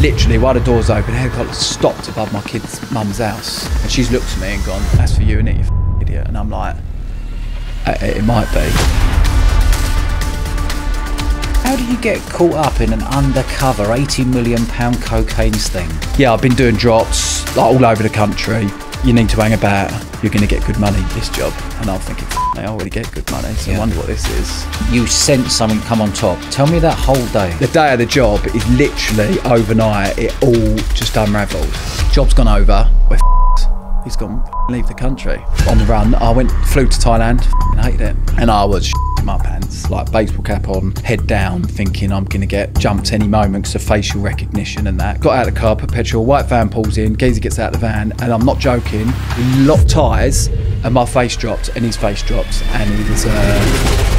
Literally, while the door's open, helicopter stopped above my kid's mum's house. And she's looked at me and gone, that's for you, innit, you f- idiot? And I'm like, "Uh, it might be. How do you get caught up in an undercover 80 million pound cocaine sting? Yeah, I've been doing drops like, all over the country. You need to hang about. You're going to get good money this job. And I'm thinking, "F- I already get good money, so I wonder what this is. You sensed something come on top. Tell me that whole day. The day of the job is literally overnight. It all just unravelled. Job's gone over. We're f***ed. He's gone leave the country. On the run, I went flew to Thailand. f***ing hated it, and I was my pants, like baseball cap on, head down, thinking I'm gonna get jumped any moment because of facial recognition and that. Got out of the car, put petrol. White van pulls in. Geezer gets out of the van, and I'm not joking. We locked ties, and my face dropped, and his face dropped, and he was. Uh,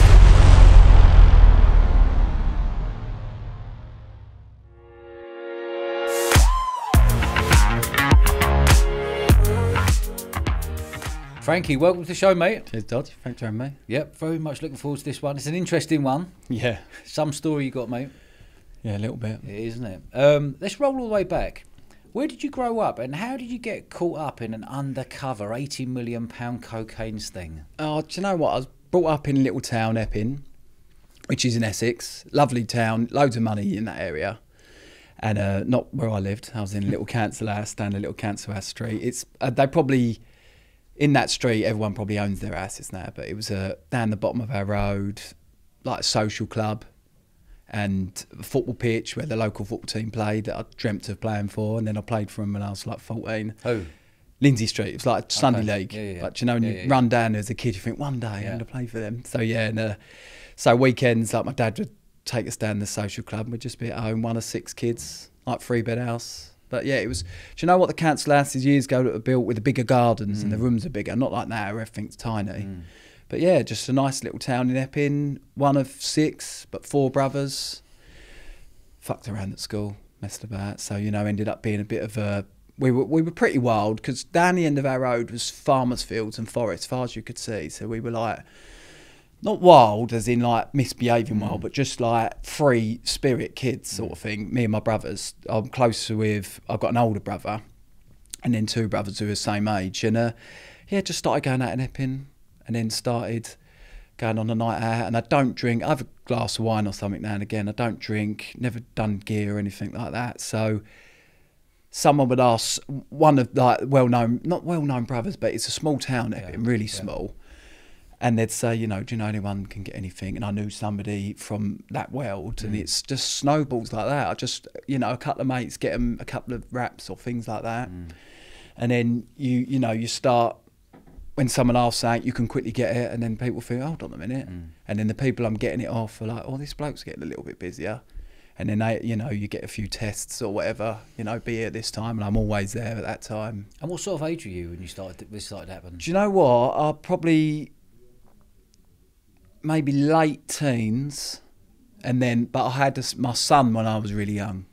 Frankie, welcome to the show, mate. Cheers, Dodge. Thanks for having me. Yep, very much looking forward to this one. It's an interesting one. Yeah, Some story you got, mate. yeah, a little bit. It is, isn't it? Um, let's roll all the way back. Where did you grow up, and how did you get caught up in an undercover 80 million pound cocaine sting? Oh, do you know what? I was brought up in a little town, Epping, which is in Essex. Lovely town, loads of money in that area. And uh, not where I lived. I was in a little council house down a little council house street. It's uh, they probably in that street. Everyone probably owns their houses now, but it was uh, down the bottom of our road, like a social club, and a football pitch where the local football team played. That I dreamt of playing for, and then I played for them when I was like fourteen. Who? Lindsey Street. It was like Sunday Okay. League. Yeah, yeah. But you know, when Yeah, you run down as a kid, you think one day I'm going to play for them. So yeah, and uh, so weekends, like my dad would take us down the social club. and We'd just be at home, one of six kids, like three bed house. But yeah, it was. Do you know what the council houses years ago that were built with the bigger gardens Mm. and the rooms are bigger? Not like now, everything's tiny. But yeah, just a nice little town in Epping. One of six, but four brothers fucked around at school, messed about. So you know, ended up being a bit of a. We were we were pretty wild because down the end of our road was farmers' fields and forests, far as you could see. So we were like, not wild as in like misbehaving wild, but just like free spirit kids sort of thing. Me and my brothers. I'm closer with. I've got an older brother, and then two brothers who are the same age, and uh, yeah, just started going out and Epping, and then started going on a night out. And I don't drink. I have a glass of wine or something now and again. I don't drink. Never done gear or anything like that. So someone would ask one of like well-known, not well-known brothers, but it's a small town, Epping, really small. And they'd say, you know, do you know anyone can get anything? And I knew somebody from that world, and mm. it's just snowballs like that. I just, you know, a couple of mates get them a couple of wraps or things like that, mm. and then you, you know, you start when someone asks something, you can quickly get it, and then people think, hold on a minute, mm. and then the people I'm getting it off are like, oh, this bloke's getting a little bit busier, and then they, you know, you get a few tests or whatever, you know, be here this time, and I'm always there at that time. And what sort of age were you when you started this started happening? Do you know what? I probably maybe late teens, and then but I had this, my son when I was really young.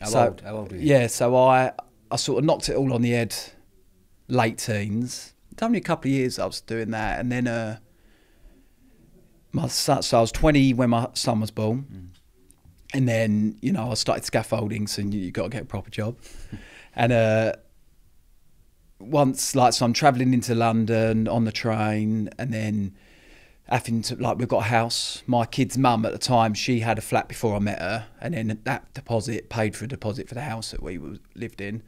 How So- old? How old were you? Yeah, so I I sort of knocked it all on the head, late teens. It's only a couple of years I was doing that, and then uh, my son. So I was twenty when my son was born, and then you know I started scaffolding, so you, you got to get a proper job, and uh, once like so I'm travelling into London on the train, and then having to like we've got a house. My kid's mum at the time she had a flat before I met her, and then that deposit paid for a deposit for the house that we lived in.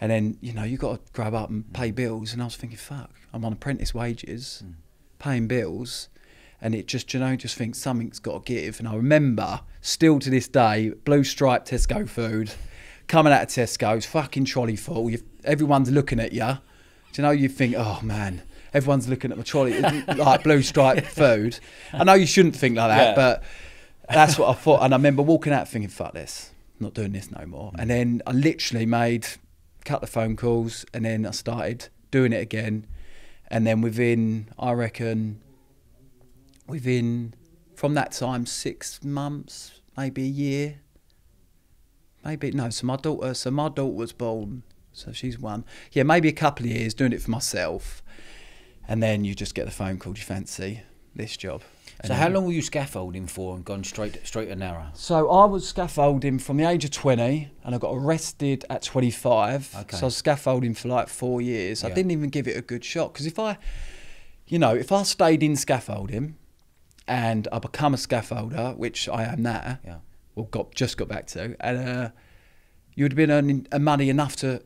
And then you know you got to grab up and pay bills, and I was thinking, fuck, I'm on apprentice wages, hmm. paying bills, and it just you know just think something's got to give. And I remember still to this day, blue striped Tesco food coming out of Tesco's, fucking trolley full. you everyone's looking at you. Do you know you think, oh man, everyone's looking at my trolley like blue striped food. I know you shouldn't think like that, Yeah. but that's what I thought. And I remember walking out thinking, fuck this, I'm not doing this no more. And then I literally made a couple of phone calls, and then I started doing it again. And then within, I reckon, within from that time six months, maybe a year, maybe no. So my daughter, so my daughter was born, so she's one. Yeah, maybe a couple of years doing it for myself, and then you just get the phone call. Do you fancy this job? So how long were you scaffolding for and gone straight straight and narrow? So I was scaffolding from the age of 20 and I got arrested at 25. Okay. So I was scaffolding for like four years. Yeah. I didn't even give it a good shot because if I, you know, if I stayed in scaffolding and I become a scaffolder, which I am now, Yeah. well, got just got back to, and uh, you would have been earning uh, money enough to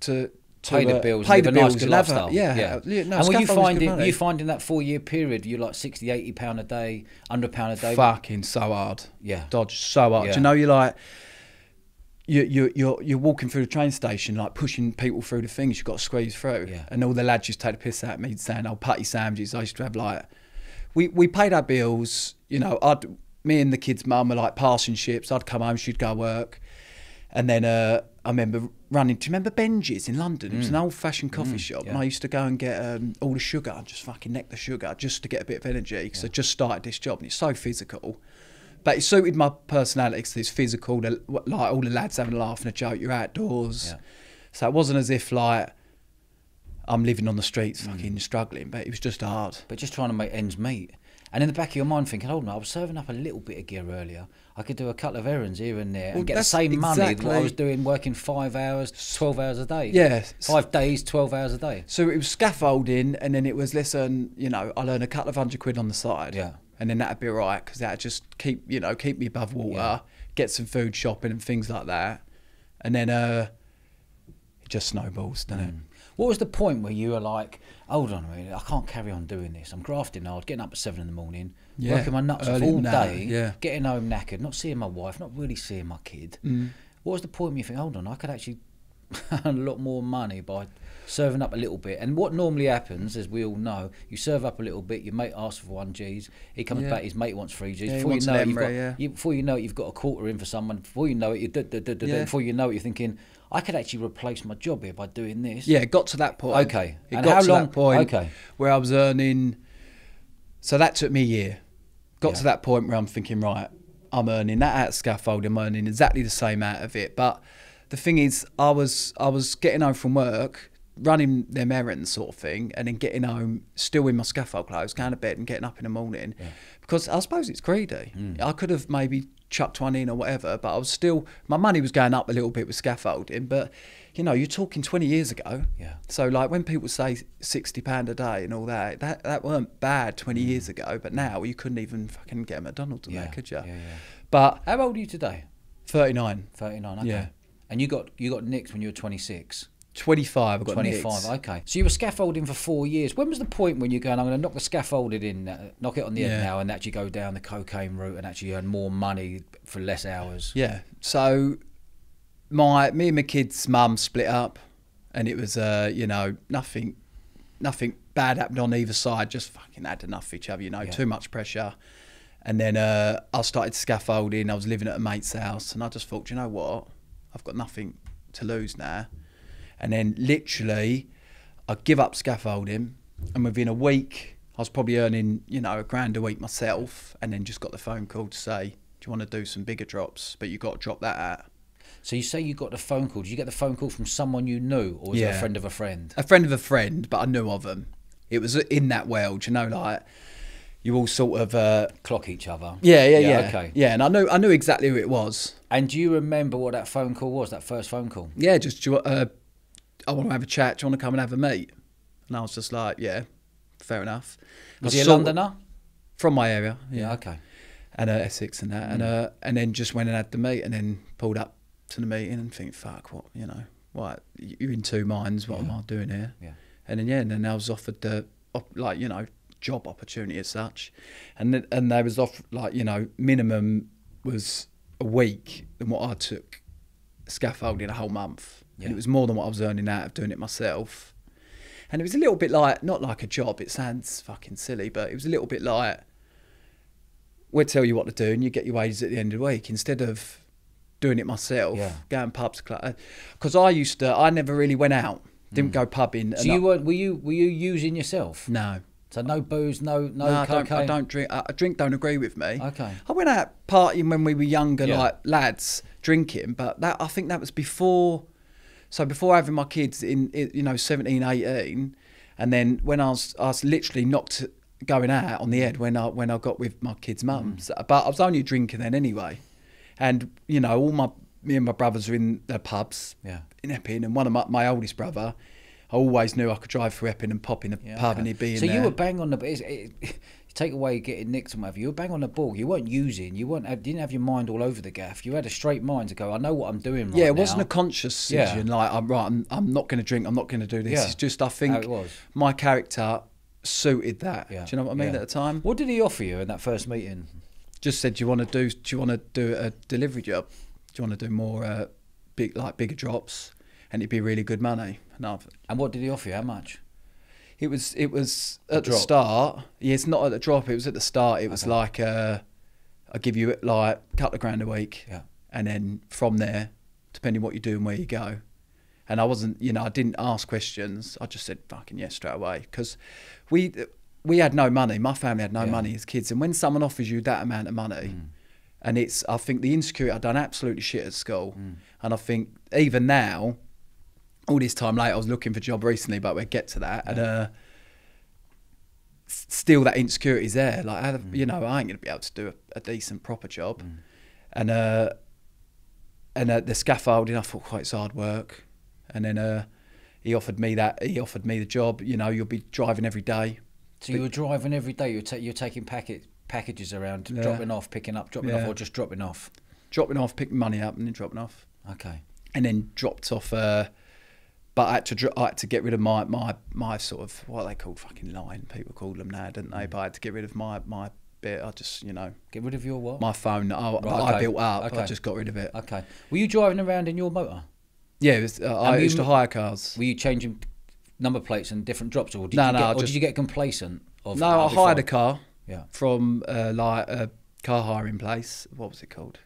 to. To Pay the uh, bills, pay live the a nice bills, good and have a- lifestyle. Yeah, yeah. yeah. no, and were you finding you finding that four year period you like 60, 80 pound a day, hundred pound a day? fucking so hard. Yeah. Dodge so hard. Yeah. Do you know you're like you you you're you're walking through the train station like pushing people through the things you've got to squeeze through. Yeah. And all the lads used to take the piss out of me saying, Oh putty sandwiches. I used to have like we we paid our bills, you know, I'd me and the kids' mum were like passing ships. I'd come home, she'd go work. And then uh, I remember running. Do you remember Benjy's in London? It was an old-fashioned coffee shop, and Mm. I used to go and get um, all the sugar and just fucking neck the sugar just to get a bit of energy because I just started this job and it's so physical. But it suited my personality because it's physical. The, like all the lads having a laugh and a joke. You're outdoors, Yeah. so it wasn't as if like I'm living on the streets, Mm. fucking struggling. But it was just hard. but just trying to make ends meet. And in the back of your mind, thinking, "Hold on, I was serving up a little bit of gear earlier. I could do a couple of errands here and there Well, and get the same money that I was doing working five hours, twelve hours a day. Yeah. five days, twelve hours a day. So it was scaffolding, and then it was listen, you know, I'll earn a couple of hundred quid on the side, Yeah. and then that'd be all right because that'd just keep, you know, keep me above water, Yeah. get some food shopping and things like that, and then uh, it just snowballs, doesn't it? What was the point where you were like, "Hold on a minute, I can't carry on doing this. I'm grafting hard, getting up at seven in the morning, Yeah, working my nuts off all that, day, yeah. getting home knackered, not seeing my wife, not really seeing my kid." Mm. What was the point where you think, "Hold on, I could actually earn a lot more money by serving up a little bit?" And what normally happens, as we all know, you serve up a little bit, your mate asks for one G's, he comes Yeah. back, his mate wants three G's. Yeah, before you know it, you've got, Emery, yeah. you, before you know it, you've got a quarter in for someone. Before you know it, before you know it, you're thinking, "I could actually replace my job here by doing this." Yeah, it got to that point. Okay. it And got how to long- that point okay. where I was earning. So that took me a year. Got Yeah. to that point where I'm thinking, right, I'm earning that out of scaffolding, I'm earning exactly the same out of it. But the thing is, I was I was getting home from work, running them errands sort of thing, and then getting home still in my scaffold clothes, going to bed and getting up in the morning. Because I suppose it's greedy. Mm. I could have maybe chucked one in or whatever, but I was still my money was going up a little bit with scaffolding. But you know, you're talking 20 years ago. Yeah. So like when people say 60 pound a day and all that, that that weren't bad 20 years ago. But now you couldn't even fucking get a McDonald's on Mm. Yeah, that, could you? yeah, yeah. But How old are you today? 39, 39. Okay. Yeah. And you got you got nicked when you were 26. 25. I got 25. nicks. Okay. So you were scaffolding for four years. When was the point when you're going, I'm going to knock the scaffolding in, uh, knock it on the Yeah. head now, and actually go down the cocaine route and actually earn more money for less hours? Yeah. So my me and my kids' mum split up, and it was uh you know nothing, nothing bad happened on either side. Just fucking had enough of each other. You know, Yeah. too much pressure. And then uh, I started scaffolding. I was living at a mate's house, and I just thought, you know what? I've got nothing to lose now. And then literally, I give up scaffolding, and within a week, I was probably earning, you know, a grand a week myself, and then just got the phone call to say, "Do you want to do some bigger drops? But you got to drop that out." So you say you got the phone call. Did you get the phone call from someone you knew, or was it a friend of a friend? A friend of a friend, but I knew of them. It was in that world, you know, like you all sort of, uh, Clock each other. yeah, yeah, yeah, Okay. yeah. And I knew, I knew exactly who it was. And do you remember what that phone call was? That first phone call? yeah, just do you, uh, I want to have a chat. Do you want to come and have a meet? And I was just like, yeah, fair enough. Was he a Londoner? From my area, yeah, Yeah. Okay. and uh, Essex and that, and uh, and then just went and had the meet, and then pulled up to the meeting and think, fuck, what, you know, what, you're in two minds. What am I doing here? Yeah. And then yeah, and then I was offered the, op- like you know, job opportunity as such, and then, and they was off like you know, minimum was a week than what I took scaffolding a whole month. Yeah. And it was more than what I was earning out of doing it myself. And it was a little bit like, not like a job, it sounds fucking silly, but it was a little bit like, we'll tell you what to do and you get your wages at the end of the week instead of doing it myself, Yeah. going pubs. Because I used to, I never really went out, didn't go pubbing. Mm. So you weren't? Were you? Were you using yourself? No. So no booze, no no, No, I don't, I don't drink. I, I drink don't agree with me. Okay. I went out partying when we were younger, Yeah. like lads drinking, but that I think that was before. So before having my kids in, you know 17, 18, and then when I was I was literally knocked going out on the head when I when I got with my kids' mums. But I was only drinking then anyway, and you know all my me and my brothers are in the pubs Yeah. in Epping, and one of my, my oldest brother, I always knew I could drive through Epping and pop in a Yeah, pub okay. and he'd be in so there. you were bang on the. It, it, it, take away getting nicked and whatever. You were bang on the ball. You weren't using. You weren't. Didn't have your mind all over the gaff. You had a straight mind to go. I know what I'm doing. Right yeah, it wasn't now." a conscious decision. Yeah. Like I'm right. I'm, I'm not going to drink. I'm not going to do this. Yeah. It's just I think it was. my character suited that. Yeah. Do you know what I mean? At the time, What did he offer you in that first meeting? Just said, "Do you want to do? Do you want to do a delivery job? Do you want to do more uh, big like bigger drops?" And it'd be really good money. And I've, And what did he offer you? How much? It was it was at the drop? start. Yeah, it's not at the drop. It was at the start. It was Okay. like uh, I give you like a couple of grand a week, Yeah. and then from there, depending what you do and where you go. And I wasn't, you know, I didn't ask questions. I just said fucking yes straight away because we we had no money. My family had no Yeah. money as kids, and when someone offers you that amount of money. And it's, I think the insecurity, I'd done absolutely shit at school. And I think even now, all this time later, I was looking for a job recently, but we'll get to that. And uh, still, that insecurity is there. Like, the- you know, I ain't going to be able to do a, a decent, proper job. And uh, and uh, the scaffolding, I thought, quite it's hard work. And then uh, he offered me that. He offered me the job. You know, you'll be driving every day. So you were driving every day. You're, ta- you're taking packet packages around, Yeah. dropping off, picking up, dropping off, or just dropping off. dropping off, picking money up, and then dropping off. Okay. and then dropped off. Uh, but I had to dro- I had to get rid of my my my sort of what are they called fucking line people call them now, didn't they? But I had to get rid of my my bit. I just you know Get rid of your what? my phone that I, Right, that I built up. I just got rid of it. Okay. Were you driving around in your motor? Yeah, it was, uh, I you used to hire cars. Were you changing number plates and different drops, or did No, you no, get, or just- did you get complacent? Of No, I hired a car Yeah. from uh, like a car hiring place. What was it called?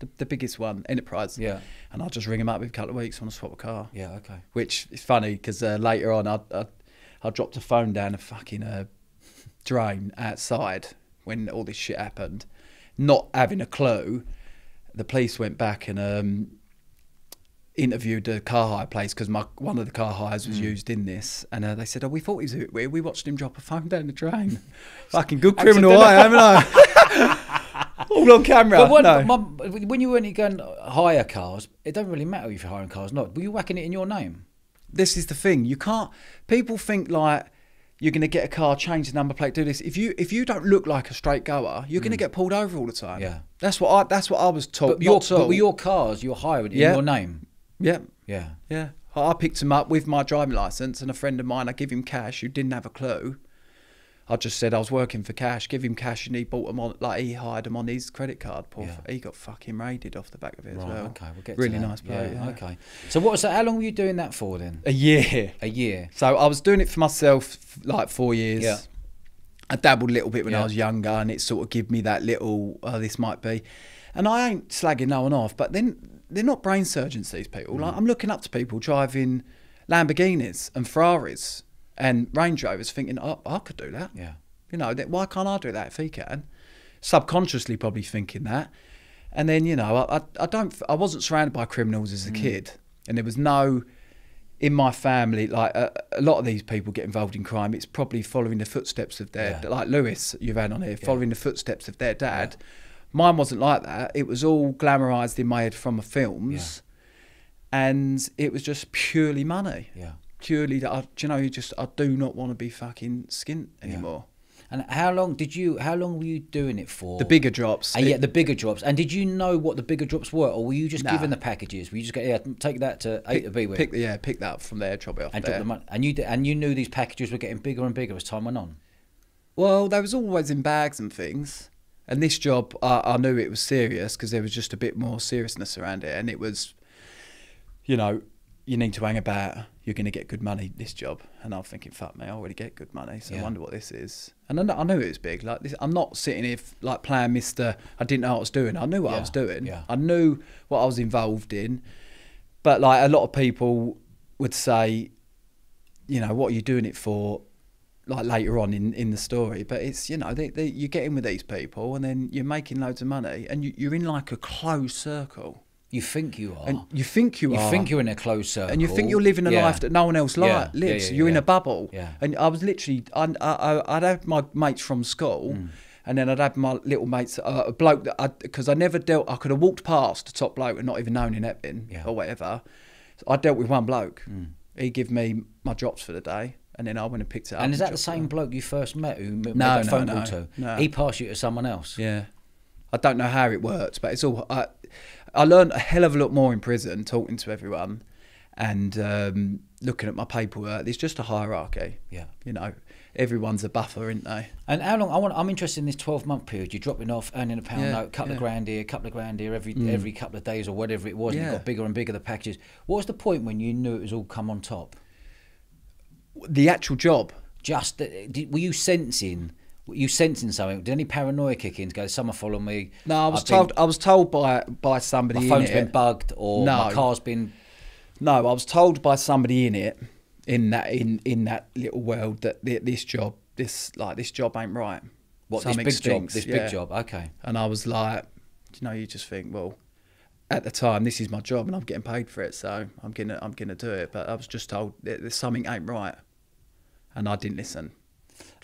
The, the biggest one, Enterprise. Yeah. And I'll just ring them up every couple of weeks when I swap a car. Yeah. Okay. which is funny because uh, later on I, I I dropped a phone down a fucking uh, drain outside when all this shit happened, not having a clue. The police went back and um, interviewed a car hire place because my one of the car hires was used in this, and uh, they said, "Oh, we thought he was. We watched him drop a phone down the drain. fucking good criminal, I haven't I? all on camera. But when, no. Mum, when you weren't going to hire cars, it doesn't really matter if you're hiring cars. or Not. Were you whacking it in your name? this is the thing. You can't. People think like you're going to get a car, change the number plate, do this. If you if you don't look like a straight goer, you're going to get pulled over all the time. Mm. Yeah. that's what I that's what I was told. But your told. but were your cars you're hiring in your name? Yeah Yeah. yeah. I picked him up with my driving license, and a friend of mine. I give him cash who didn't have a clue. I just said I was working for cash. Give him cash, and he bought them on like he hired them on his credit card. Poor, Yeah. f- he got fucking raided off the back of it as Right. well. Okay. We'll get really to that. nice bloke. Yeah, yeah. Okay. So what was that? How long were you doing that for then? A year. A year. So I was doing it for myself like four years. Yeah. I dabbled a little bit when. I was younger, and it sort of gave me that little, oh, this might be. And I ain't slagging no one off, but then they're not brain surgeons. These people. Mm. Like I'm looking up to people driving Lamborghinis and Ferraris and Range Rovers, thinking, oh, I could do that. Yeah. You know, that, why can't I do that if he can? Subconsciously, probably thinking that. And then, you know, I, I, I don't, I wasn't surrounded by criminals Mm. as a kid, and there was no, in my family, like a, a lot of these people get involved in crime. It's probably following the footsteps of their, Yeah. like Lewis, you've had on here, following the footsteps of their dad. Mine wasn't like that. It was all glamorized in my head from the films, and it was just purely money Yeah. purely that I, do you know, you just I do not want to be fucking skint anymore. And how long did you? How long were you doing it for? The bigger drops. Uh, and it- yeah, the bigger drops. And did you know what the bigger drops were, or were you just Nah. given the packages? Were you just go, yeah, take that to A to B with, pick, yeah, pick that up from there, drop it off and there. drop the money? And you and you knew these packages were getting bigger and bigger as time went on. Well, they was always in bags and things. And this job, I, I knew it was serious because there was just a bit more seriousness around it, and it was, you know, you need to hang about. You're going to get good money this job, and I'm thinking, fuck me, I already get good money, so Yeah. I wonder what this is. And I, kn- I knew it was big. Like this, I'm not sitting here like playing Mister. I didn't know what I was doing. I knew what I was doing. yeah. I knew what I was involved in. But like a lot of people would say, you know, what are you doing it for? Like later on in, in the story, but it's you know they, they, you get in with these people and then you're making loads of money and you, you're in like a closed circle. You think you are. and you think you, you are. You think you're in a closed circle. and you think you're living a Yeah. life that no one else li- Yeah, lives. yeah, you're in a bubble. Yeah. And I was literally, I, I, I- I'd have my mates from school, Mm. and then I'd have my little mates, uh, a bloke that I, because I never dealt, I could have walked past a top bloke and not even known in Epping or whatever. So I dealt with one bloke. Mm. He give me my drops for the day, and then I went and picked it up. And is that the same bloke you first met who made No, that no, phone no, call to? no. He passed you to someone else. Yeah. I don't know how it works, but it's all. I, I learned a hell of a lot more in prison talking to everyone and um, looking at my paperwork. There's just a hierarchy. Yeah. You know, everyone's a buffer, isn't they? And how long? I want. I'm interested in this 12 month period. You're dropping off, earning a pound Yeah, note, couple of yeah. Mm. grand here, a couple of grand here, every every couple of days or whatever it was. And Yeah. it got bigger and bigger the packages. What was the point when you knew it was all come on top? The actual job. Just uh, did, were you sensing? Were you sensing something? Did any paranoia kick in to go? Someone follow me. No, I was I've been- told. I was told by by somebody. my phone's been bugged or my car's been. No, I was told by somebody in it, in that in in that little world that this job, this like this job ain't right. What Something this big stinks, job? This yeah. big job. Okay. And I was like, you know, you just think, well, at the time, this is my job and I'm getting paid for it, so I'm gonna I'm gonna do it. But I was just told that there's something ain't right, and I didn't listen.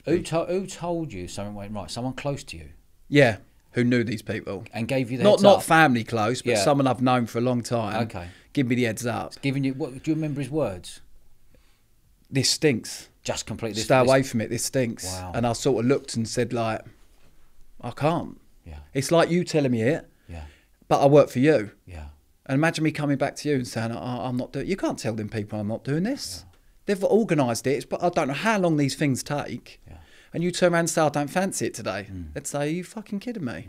Who, to, who told you something went right? Someone close to you Yeah, who knew these people? and gave you the Not not up? family close, but Yeah. someone I've known for a long time. Okay. give me the heads up. Giving you what? Do you remember his words? This stinks. Just completely. Stay away from it. This stinks. Wow. And I sort of looked and said like, I can't. Yeah. It's like you telling me it, Yeah. but I work for you. Yeah. And imagine me coming back to you and saying, oh, I'm not doing. You can't tell them people I'm not doing this. They've organised it, but I don't know how long these things take. Yeah. And you turn around and say, I don't fancy it today. Mm. Let's say, Are you fucking kidding me?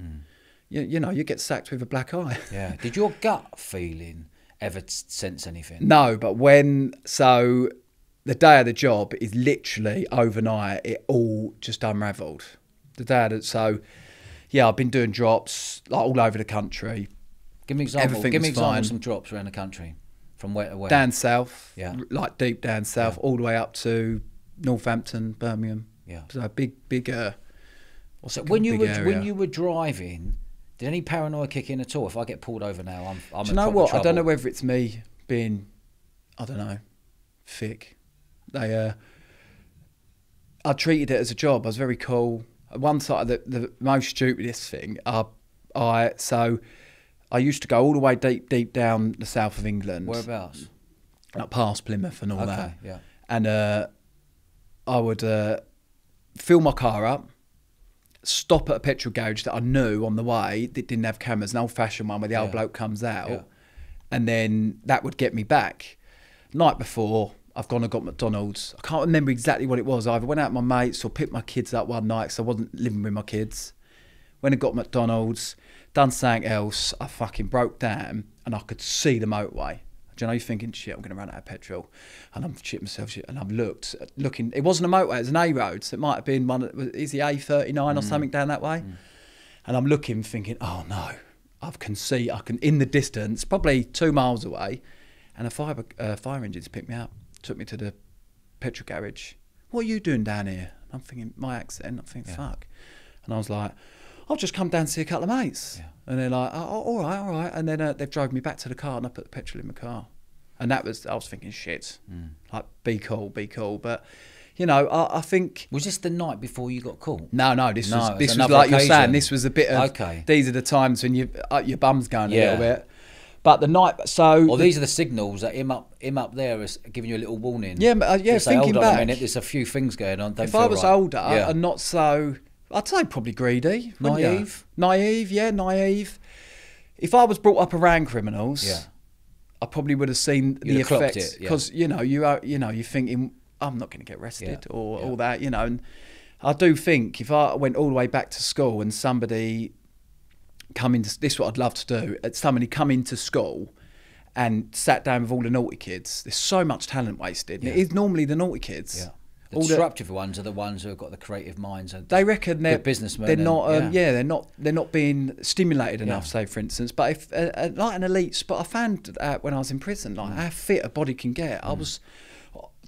You, you know, you get sacked with a black eye. Yeah. Did your gut feeling ever sense anything? No, but when so the day of the job is literally overnight, it all just unravelled. The day of the, so yeah, I've been doing drops like all over the country, Give me example. Everything Give me example fine. of some drops around the country, from where to where. down south, Yeah. like deep down south, all the way up to Northampton, Birmingham. Yeah. so big, big. Uh, So when you were area. when you were driving, did any paranoia kick in at all? If I get pulled over now, I'm I'm Do you know what? I don't know whether it's me being, I don't know, thick. They, uh, I treated it as a job. I was very cool. One side, the, the most stupidest thing, I, I, so I used to go all the way deep, deep down the south of England, Whereabouts? like past Plymouth and all Okay, that. yeah. And uh, I would uh, fill my car up, stop at a petrol garage that I knew on the way that didn't have cameras, an old fashioned one where the old bloke comes out, Yeah. and then that would get me back. Night before, I've gone and got McDonald's. I can't remember exactly what it was. I either went out with my mates or picked my kids up one night because I wasn't living with my kids. Went and got McDonald's, done something else. I fucking broke down and I could see the motorway. Do you know, you're thinking, shit, I'm going to run out of petrol. And I'm shit myself, shit. And I've looked, looking, it wasn't a motorway, it was an A road. So it might have been one, of- is the A39 or something down that way? And I'm looking, thinking, oh no, I can see, I can, in the distance, probably two miles away, and a fire, uh, fire engine's picked me up, took me to the petrol garage. What are you doing down here? And I'm thinking, my accent, I'm thinking, Yeah. fuck. And I was like, I'll just come down to see a couple of mates. Yeah. And they're like, oh, all right, all right. And then uh, they've drove me back to the car and I put the petrol in my car. And that was, I was thinking, shit, Mm. like, be cool, be cool. But, you know, I, I think, Was this the night before you got caught? no, no, this No, was, this was like you're saying, this was a bit of, Okay. these are the times when you, uh, your bum's going a little bit. But the night, so. The- these are the signals that him up him up there is giving you a little warning. Yeah, uh, yeah, say, thinking back- a minute, there's a few things going on. Don't if I was right." older yeah. and not so, I'd say probably greedy? Naive? naive, yeah, naive. If I was brought up around criminals, Yeah. I probably would have seen You'd the have clocked effects yeah. because you know you are, you know, you're thinking I'm not going to get arrested Yeah, or all that, you know. And I do think if I went all the way back to school and somebody come into this, is what I'd love to do. Somebody come into school and sat down with all the naughty kids. There's so much talent wasted. It is normally the naughty kids. The All the- disruptive ones are the ones who have got the creative minds. And they reckon they're businessmen They're and- not. Um, yeah. yeah. they're not. They're not being stimulated enough. Yeah. Say, for instance, but if uh, uh, like an elite spot, I found out when I was in prison, like Mm. how fit a body can get. I was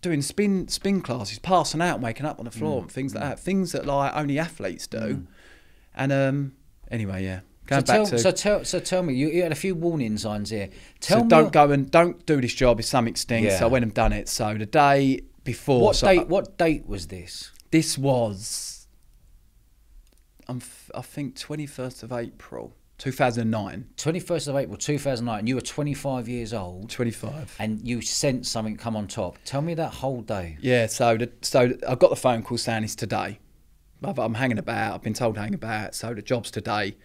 doing spin spin classes, passing out, waking up on the Mm. floor, and things like that. Things that like only athletes do. And um, anyway, yeah, so, tell, to so tell so tell me, you, you had a few warning signs here. Tell so me don't go and don't do this job if something stinks. Yeah. So I went and done it. So the day before, what so date. What date was this? this was, I'm I think twenty first of April, two thousand nine. Twenty first of April, two thousand nine. You were twenty five years old, Twenty five. and you sent something come on top. Tell me that whole day. Yeah, so the, so I got the phone call saying it's today. I've- I'm hanging about. I've been told to hang about. So the job's today.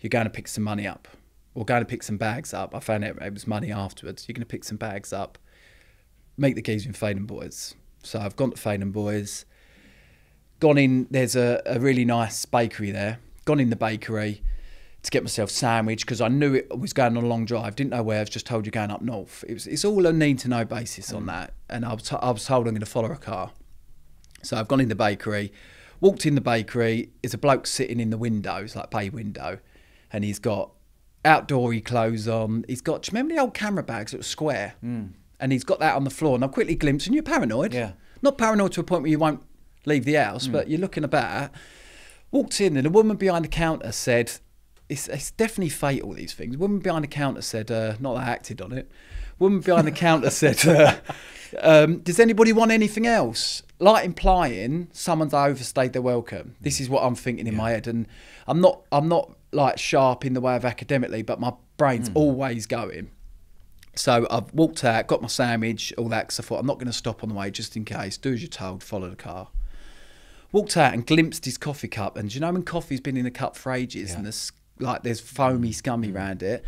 You're going to pick some money up, or going to pick some bags up. I found out it was money afterwards. You're going to pick some bags up, meet the geese in Theydon Bois. So I've gone to Theydon Bois. Gone in. There's a, a really nice bakery there. Gone in the bakery to get myself sandwich because I knew it was going on a long drive. Didn't know where. I was just told you're going up north. It was, it's all a need to know basis on that. And I was, t- I was told I'm going to follow a car. So I've gone in the bakery, walked in the bakery. There's a bloke sitting in the window, it's like bay window, and he's got outdoory clothes on. He's got, do you remember the old camera bags that were square? Mm. And he's got that on the floor. And I quickly glimpsed, and you're paranoid. Yeah. Not paranoid to a point where you won't leave the house, but you're looking about. Walked in, and a woman behind the counter said, it's, it's definitely fatal, these things. woman behind the counter said, uh, not that I acted on it. Woman behind the counter said, uh, um, does anybody want anything else? Like implying someone's overstayed their welcome. This is what I'm thinking in my head, and I'm not. I'm not like sharp in the way of academically, but my brain's always going. So I've walked out, got my sandwich, all that. Because I thought I'm not going to stop on the way just in case. Do as you're told. Follow the car. Walked out and glimpsed his coffee cup, and do you know when coffee's been in a cup for ages, and there's like there's foamy, scummy around it.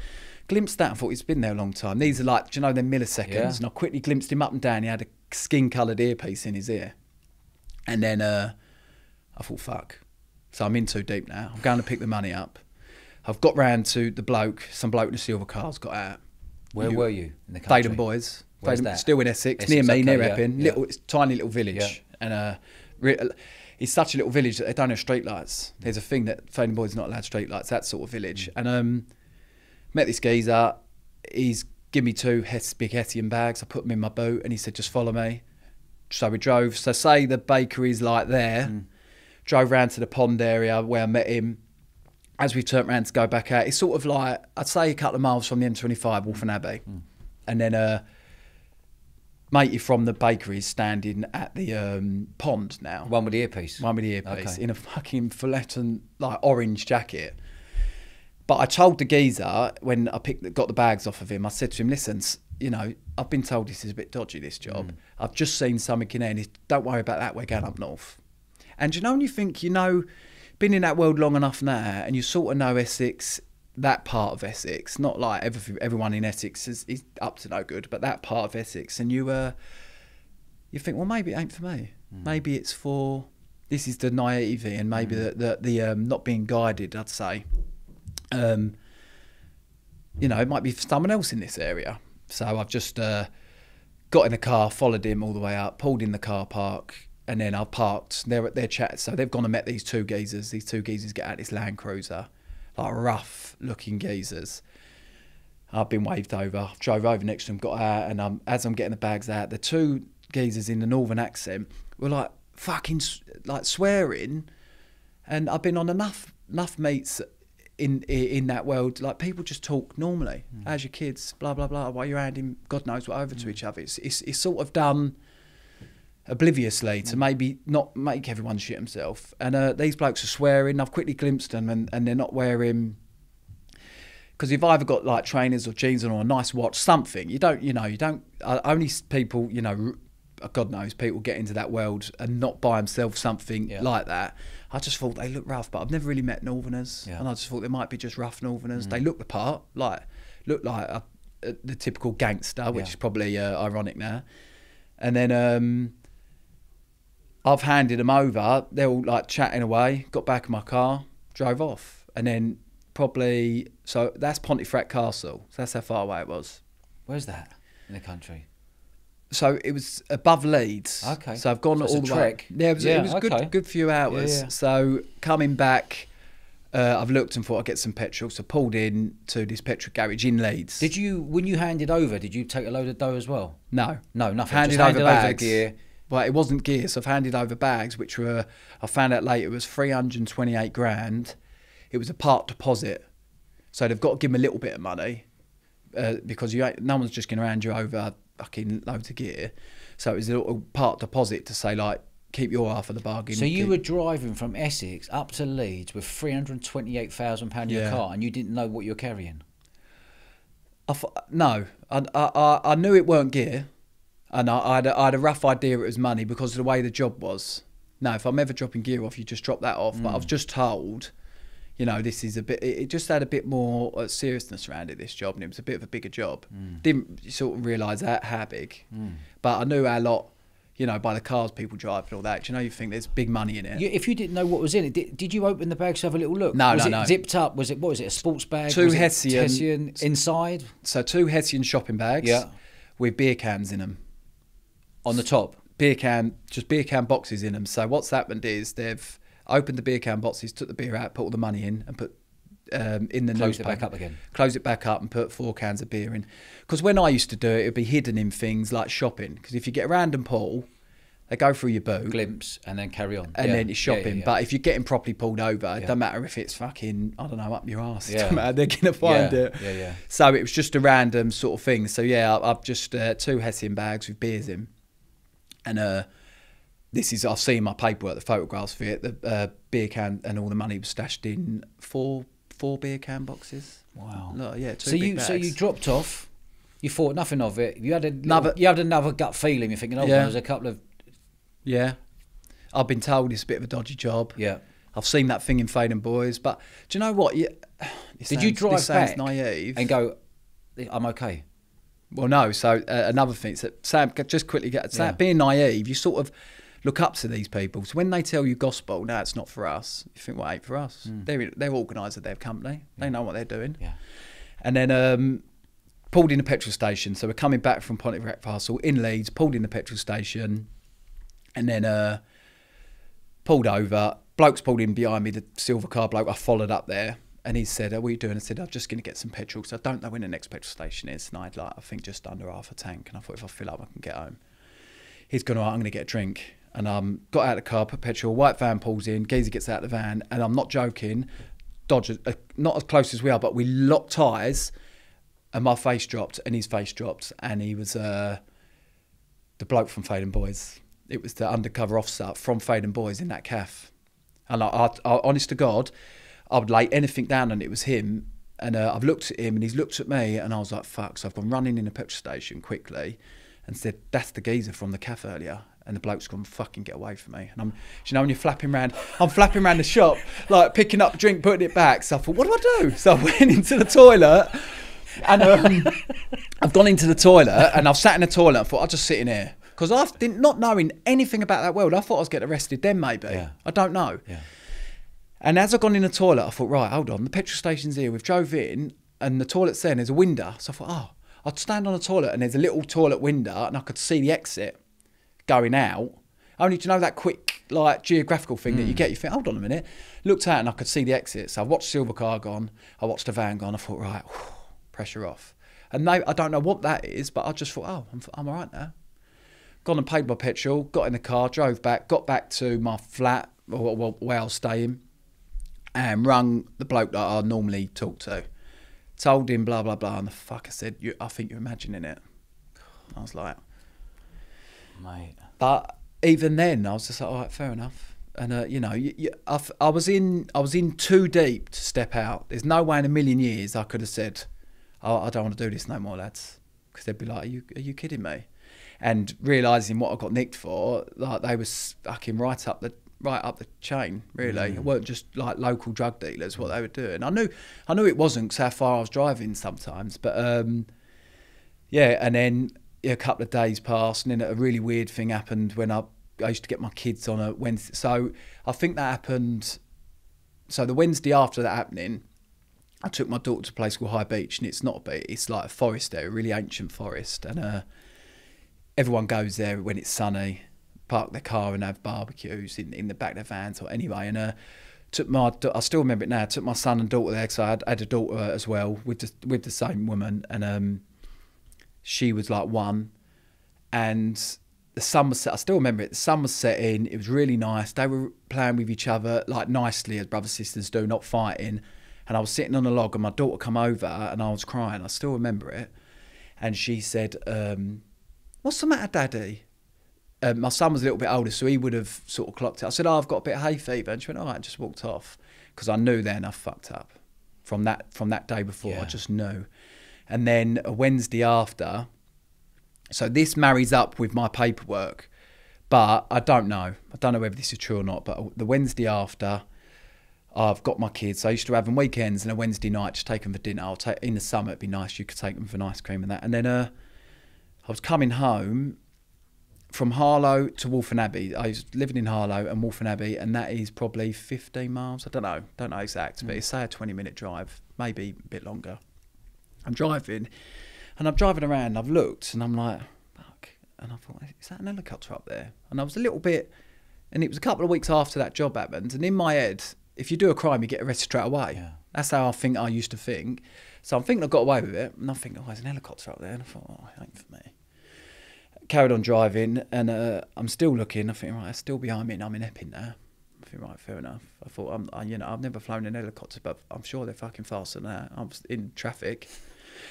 Glimpsed that and thought it's been there a long time. These are like, do you know, they're milliseconds. Yeah. And I quickly glimpsed him up and down. He had a skin coloured earpiece in his ear. And then uh, I thought, fuck. So I'm in too deep now. I'm going to pick the money up. I've got round to the bloke, some bloke in a silver car's got out. Where You- were you in the country? Theydon Bois. Where's Theydon- that? Still in Essex, Essex, near me, okay, near yeah, Epping. yeah. Little, it's a tiny little village. Yeah. And uh, re- it's such a little village that they don't have street lights. There's a thing that Theydon Bois not allowed street lights, that sort of village. Mm. And um, met this geezer. He's given me two Hess, big Hessian bags. I put them in my boot and he said, just follow me. So we drove. So say the bakery's like there. Mm. Drove round to the pond area where I met him. As we turned around to go back out, it's sort of like I'd say a couple of miles from the M25, Waltham Abbey, Mm. and and then uh, matey from the bakery is standing at the um, pond now. One with the earpiece. One with the earpiece Okay. in a fucking Fullerton like orange jacket. But I told the geezer when I picked got the bags off of him, I said to him, "Listen, you know, I've been told this is a bit dodgy. This job. I've just seen something in there. And don't worry about that. We're going up north." And you know, when you think you know, been in that world long enough now, and you sort of know Essex, that part of Essex, not like every, everyone in Essex is, is up to no good, but that part of Essex, and you uh, you think, well, maybe it ain't for me. Maybe it's for this is the naivety and maybe the the, the um, not being guided. I'd say, um, you know, it might be for someone else in this area. So I've just uh, got in the car, followed him all the way up, pulled in the car park, and then I've parked. They're at their chat, so they've gone and met these two geezers. These two geezers get out this Land Cruiser, like rough looking geezers. I've been waved over. I Drove over next to them, got out, and um, as I'm getting the bags out, the two geezers in the northern accent were like fucking like swearing, and I've been on enough enough meets in in that world. Like people just talk normally, as your kids, blah blah blah. While you're handing God knows what over to each other, it's, it's it's sort of done obliviously to maybe not make everyone shit himself. And uh, these blokes are swearing. I've quickly glimpsed them, and, and they're not wearing because you've either got like trainers or jeans on or a nice watch, something. You don't, you know, you don't. Uh, only people, you know, God knows, people get into that world and not buy themselves something Yeah. like that. I just thought they look rough, but I've never really met Northerners, Yeah. and I just thought they might be just rough Northerners. They look the part, like look like a, a, the typical gangster, which Yeah. is probably uh, ironic now. And then um, I've handed them over. They're all like chatting away. Got back in my car, drove off, and then probably so that's Pontefract Castle. So that's how far away it was. Where's that in the country? So it was above Leeds. Okay. So I've gone So all the trek. way. Yeah, it was, Yeah, it was a okay. good, good few hours. Yeah, yeah. So coming back, uh, I've looked and thought I'd get some petrol. So pulled in to this petrol garage in Leeds. Did you, when you handed over, did you take a load of dough as well? No. No, nothing. Handed Just over handed over the bags. gear. Well, it wasn't gear, so I've handed over bags, which were, I found out later, it was 328 grand. It was a part deposit. so they've got to give them a little bit of money uh, because you no one's just going to hand you over fucking loads of gear. So it was a little part deposit to say like keep your half of the bargain. So you keep- were driving from Essex up to Leeds with three hundred twenty-eight thousand pound in your car, and you didn't know what you're carrying. I th- no, I, I- I knew it weren't gear, and I, I, had a, I had a rough idea it was money because of the way the job was. No, if I'm ever dropping gear off, you just drop that off. But I was mm. just told, you know, this is a bit. It just had a bit more uh, seriousness around it. This job, and it was a bit of a bigger job. Mm. Didn't sort of realise that how big, mm. but I knew how lot. You know, by the cars people drive and all that. Do you know, you think there's big money in it. You, if you didn't know what was in it, did, did you open the bag to have a little look? No, was no, it no. Zipped up? Was it what was it? A sports bag? Two was Hessian- Hessian inside so two Hessian shopping bags, Yeah. with beer cans in them. On the top. beer can, just beer can boxes in them. So what's happened is they've opened the beer can boxes, took the beer out, put all the money in, and put um, in the Closed it back up again. Close it back up and put four cans of beer in. Because when I used to do it, it'd be hidden in things like shopping. Because if you get a random pull, they go through your boot. glimpse and then carry on. And Yeah. then it's Yeah, yeah, shopping. yeah. But if you're getting properly pulled over, it doesn't matter if it's fucking, I don't know, up your ass. It doesn't matter. They're going to find it. yeah, yeah. So it was just a random sort of thing. So yeah, I've just uh, two Hessian bags with beers in. And uh, this is, I've seen my paperwork, the photographs for it. The uh, beer can and all the money was stashed in four four beer can boxes. wow. Look, yeah, so you so you dropped off. You thought nothing of it. You had a little- Another- you had another gut feeling. You're thinking, oh, Yeah. there was a couple of Yeah. I've been told it's a bit of a dodgy job. yeah. I've seen that thing in Theydon Bois, but do you know what? You, this Did you sounds- drive this sounds back naive and go? I'm okay. Well, no. So uh, another thing, so Sam, just quickly get Sam, Yeah. being naive. You sort of look up to these people. So when they tell you gospel, no, it's not for us. You think, well, it ain't for us. They're they're organised at their company. They know what they're doing. Yeah. And then um, pulled in the petrol station. So we're coming back from Pontefract Castle in Leeds. Pulled in the petrol station, and then uh, pulled over. Bloke's pulled in behind me. The silver car bloke. I followed up there. And he said, are you doing?" I said, "I'm just going to get some petrol because I don't know when the next petrol station is." And I'd like, I think just under half a tank. And I thought, if I fill up, I can get home. He's gone, "All right, I'm going to get a drink." And um, got out of the car, put petrol. White van pulls in. Geezer gets out of the van, and I'm not joking. Dodge, uh, not as close as we are, but we locked eyes, and my face dropped, and his face dropped, and he was uh, the bloke from Theydon Bois. It was the undercover officer from Theydon Bois in that calf. And I, I, I, honest to God, I would lay anything down and it was him. And uh, I've looked at him and he's looked at me and I was like, fuck. So I've gone running in a petrol station quickly and said, that's the geezer from the calf earlier. And the bloke's gone, fucking get away from me. And I'm, you know, when you're flapping around, I'm flapping around the shop, like picking up a drink, putting it back. So I thought, what do I do? So I went into the toilet and um, I've gone into the toilet and I've sat in the toilet and thought, I'll just sit in here. Because I didn't, not knowing anything about that world, I thought I was getting arrested then maybe. Yeah. I don't know. Yeah. And as I've gone in the toilet, I thought, right, hold on, the petrol station's here. We've drove in, and the toilet's there, and there's a window. So I thought, oh, I'd stand on the toilet, and there's a little toilet window, and I could see the exit going out. Only to know that quick, like geographical thing that you hmm. get, you think, hold on a minute. Looked out, and I could see the exit. So I watched Silver Car gone. I watched the van gone. I thought, right, pressure off. And they, I don't know what that is, but I just thought, oh, I'm, I'm all right now gone and paid my petrol, got in the car, drove back, got back to my flat or, or where I was staying, and rung the bloke that I normally talk to. Told him blah blah blah, and the fucker said, you, "I think you're imagining it." I was like, Mate. but even then, I was just like, "All right, fair enough." And uh, you know, you, you, I, I was in, I was in too deep to step out. There's no way in a million years I could have said, oh, "I don't want to do this no more, lads," because they'd be like, "Are you, are you kidding me?" And realizing what I got nicked for, like they was fucking right up the right up the chain. Really, it weren't just like local drug dealers what they were doing. I knew, I knew it wasn't 'cause how far I was driving sometimes, but um, yeah, and then yeah, a couple of days passed, and then a really weird thing happened when I I used to get my kids on a Wednesday. So I think that happened. So the Wednesday after that happening, I took my daughter to a place called High Beach, and it's not a beach; it's like a forest there, a really ancient forest, and uh, everyone goes there when it's sunny, park their car and have barbecues in, in the back of their vans or anyway. And uh, took my I still remember it now. took my son and daughter there because I had, had a daughter as well with the with the same woman, and um, she was like one, and the sun was set. I still remember it. The sun was setting. It was really nice. They were playing with each other like nicely as brothers sisters do, not fighting. And I was sitting on a log, and my daughter come over, and I was crying. I still remember it, and she said, um, "What's the matter, Daddy?" Um, my son was a little bit older, so he would have sort of clocked it. I said, "Oh, I've got a bit of hay fever," and she went, "All right," and just walked off because I knew then I fucked up from that from that day before. I just knew, and then a Wednesday after. So this marries up with my paperwork, but I don't know. I don't know whether this is true or not. But the Wednesday after, I've got my kids. I used to have them weekends and a Wednesday night, just take them for dinner. I'll take in the summer. It'd be nice. You could take them for an ice cream and that. And then uh, I was coming home from Harlow to Waltham Abbey. I was living in Harlow and Waltham Abbey, and that is probably 15 miles. I don't know, don't know exact, but hmm. it's say a 20 minute drive, maybe a bit longer. I'm driving, and I'm driving around. And I've looked, and I'm like, fuck. And I thought, is that an helicopter up there? And I was a little bit, and it was a couple of weeks after that job happened. And in my head, if you do a crime, you get arrested straight away. Yeah. That's how I think I used to think. So I'm thinking I got away with it, and I'm thinking, oh, there's an helicopter up there. And I thought, oh, it ain't for me carried on driving and uh, I'm still looking. I think, right, I'm still behind me and I'm in Epping now. I think, right, fair enough. I thought, I'm, I, you know, I've never flown in a helicopter, but I'm sure they're fucking faster than that. I'm in traffic.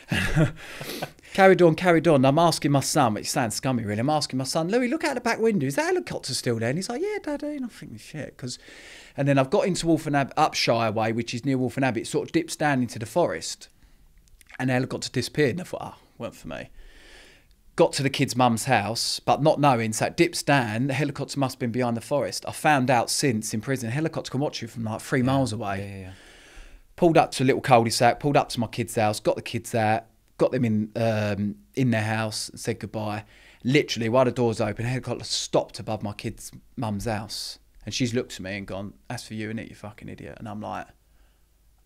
carried on, carried on. I'm asking my son, which sounds scummy really. I'm asking my son, Louis, look out the back window. Is that helicopter still there? And he's like, yeah, daddy. And I'm thinking, shit. Cause, and then I've got into Waltham Abbey, Upshire Way, which is near Waltham Abbey. It sort of dips down into the forest. And the helicopter disappeared. And I thought, ah, weren't for me got to the kid's mum's house, but not knowing, so it dips down. The helicopter must have been behind the forest. I found out since in prison, helicopter can watch you from like three miles away. Yeah, yeah, yeah. Pulled up to a little cul-de-sac, pulled up to my kid's house, got the kids out, got them in um, in their house, and said goodbye. Literally, while the doors open, helicopter stopped above my kid's mum's house, and she's looked at me and gone, "That's for you, innit, you fucking idiot." And I'm like,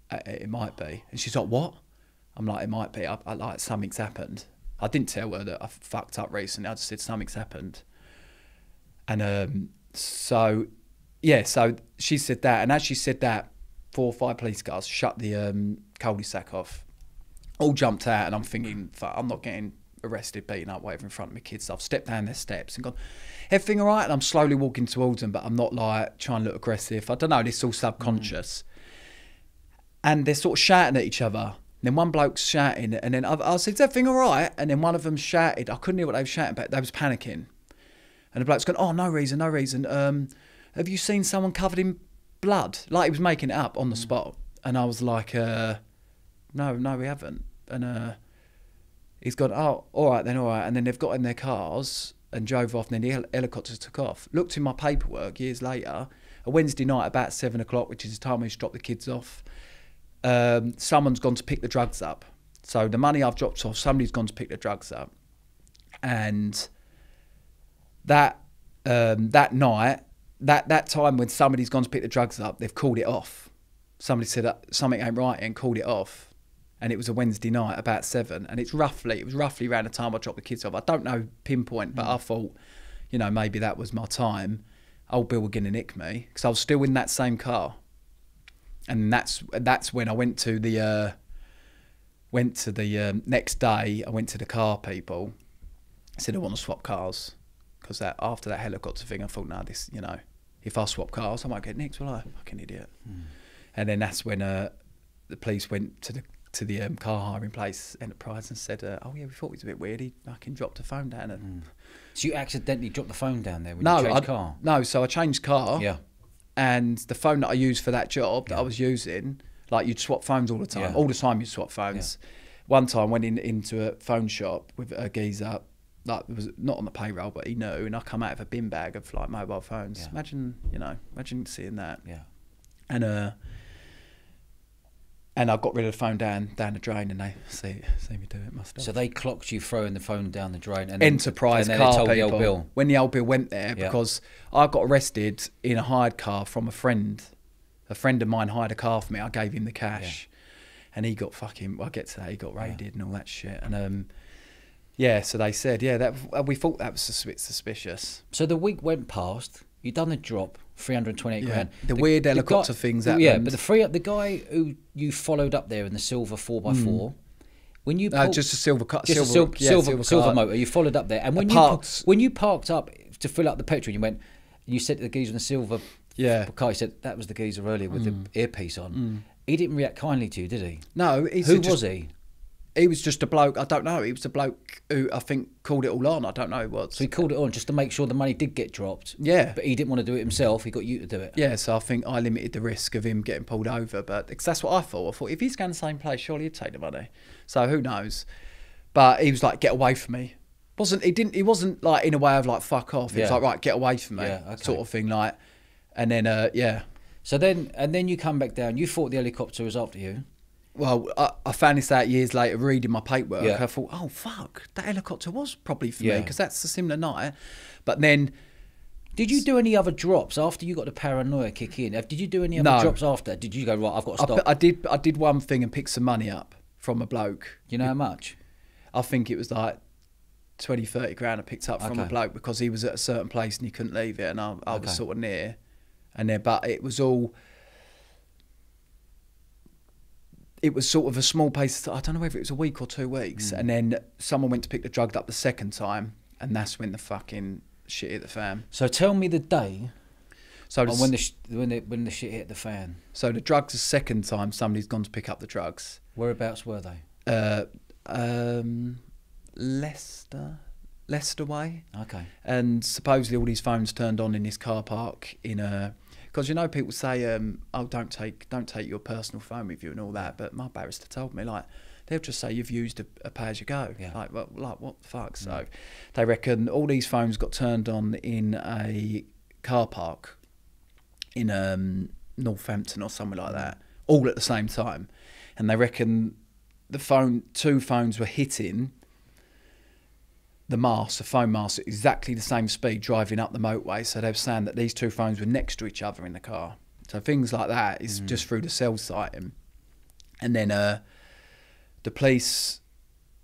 "Uh, "It might be," and she's like, "What?" I'm like, "It might be." I, I like something's happened. I didn't tell her that I fucked up recently. I just said something's happened. And um, so, yeah, so she said that. And as she said that, four or five police cars shut the um, cul-de-sac off. All jumped out, and I'm thinking, "Fuck, I'm not getting arrested, beaten up, whatever in front of my kids. So I've stepped down their steps and gone, everything all right? And I'm slowly walking towards them, but I'm not like trying to look aggressive. I don't know, this is all subconscious. And they're sort of shouting at each other. And then one bloke's shouting, and then I, I said, "Is everything all right?" And then one of them shouted. I couldn't hear what they were shouting, but they was panicking. And the bloke's going, "Oh, no reason, no reason. Um, have you seen someone covered in blood?" Like he was making it up on the spot. And I was like, uh, "No, no, we haven't." And uh, he's gone, "Oh, all right then, all right." And then they've got in their cars and drove off. And then the hel- helicopters took off. Looked in my paperwork years later, a Wednesday night about seven o'clock, which is the time we used to drop the kids off um, someone's gone to pick the drugs up. So the money I've dropped off, somebody's gone to pick the drugs up, and that um, that night, that that time when somebody's gone to pick the drugs up, they've called it off. Somebody said that something ain't right and called it off, and it was a Wednesday night about seven, and it's roughly it was roughly around the time I dropped the kids off. I don't know pinpoint, but I thought, you know, maybe that was my time. Old Bill were gonna nick me because I was still in that same car and that's that's when I went to the uh, went to the um, next day. I went to the car people. I said I want to swap cars because that after that helicopter thing, I thought, nah, this you know, if I swap cars, I might get nicked. Well, I? Fucking idiot. And then that's when uh, the police went to the to the um, car hiring place Enterprise and said, uh, oh yeah, we thought it was a bit weird. He fucking dropped the phone down and. So you accidentally dropped the phone down there when No, you changed I, car? no. So I changed car. Yeah. And the phone that I used for that job that I was using, like you'd swap phones all the time. All the time you'd swap phones. One time went in into a phone shop with a geezer, like it was not on the payroll, but he knew, and I come out of a bin bag of like mobile phones. Yeah. Imagine, you know, imagine seeing that. Yeah. And uh and I got rid of the phone down down the drain, and they see see me do it myself. So they clocked you throwing the phone down the drain. And Enterprise and then they car told the people. old Bill. When the old Bill went there, Yeah. because I got arrested in a hired car from a friend. A friend of mine hired a car for me. I gave him the cash, and he got fucking. Well, I get to that. He got raided and all that shit. And um, yeah. So they said, yeah, that we thought that was a bit suspicious. So the week went past. You done the drop, three hundred twenty-eight Yeah. grand. The weird helicopter things Yeah, happened. but the free the guy who you followed up there in the silver four x four. Hmm. When you Uh, just a silver a silver, sil- yeah, silver, silver, car. motor. You followed up there, and when you parked- when you parked up to fill up the petrol, you went. You said to the geezer in the silver Yeah. car. You said that was the geezer earlier with the hmm. earpiece on. Hmm. He didn't react kindly to you, did he? No, Who just, was he? He was just a bloke. I don't know. He was a bloke who I think called it all on. I don't know who it was. So he called it on just to make sure the money did get dropped. Yeah. But he didn't want to do it himself. He got you to do it. Yeah, so I think I limited the risk of him getting pulled over, but because that's what I thought. I thought if he's going the same place, surely he'd take the money. So who knows? But he was like, "Get away from me." wasn't He didn't. He wasn't like in a way of like "fuck off." He was like, "Right, get away from me," Yeah, okay. sort of thing. Like, and then uh, yeah. So then, and then you come back down. You thought the helicopter was after you. Well, I, I found this out years later reading my paperwork. Yeah. I thought, "Oh fuck, that helicopter was probably for me because that's a similar night." But then Did you do any other drops after you got the paranoia kick in? Did you do any other No. drops after? Did you go right? I've got to stop. I did. I did one thing and picked some money up from a bloke. you know how much? I think it was like 20, 30 grand I picked up from a bloke because he was at a certain place and he couldn't leave it, and I, I was sort of near. And then, but it was all. It was sort of a small place. I don't know whether it was a week or two weeks, Mm. and then someone went to pick the drug up the second time, and that's when the fucking shit hit the fan. So tell me the day So, the, when the sh- when the when the shit hit the fan. so the drugs the second time somebody's gone to pick up the drugs. Whereabouts were they? Uh, um, Leicester, Leicester way. Okay. and supposedly all these phones turned on in this car park in a because you know people say um, oh don't take don't take your personal phone with you and all that but my barrister told me like they'll just say you've used a, a pay as you go Yeah. like well, like what the fuck? So they reckon all these phones got turned on in a car park in um, Northampton or somewhere like that all at the same time. And they reckon the phone two phones were hitting the mast, the phone mast, at exactly the same speed driving up the motorway. So they were saying that these two phones were next to each other in the car. So things like that is just through the cell sighting. And then uh, the police,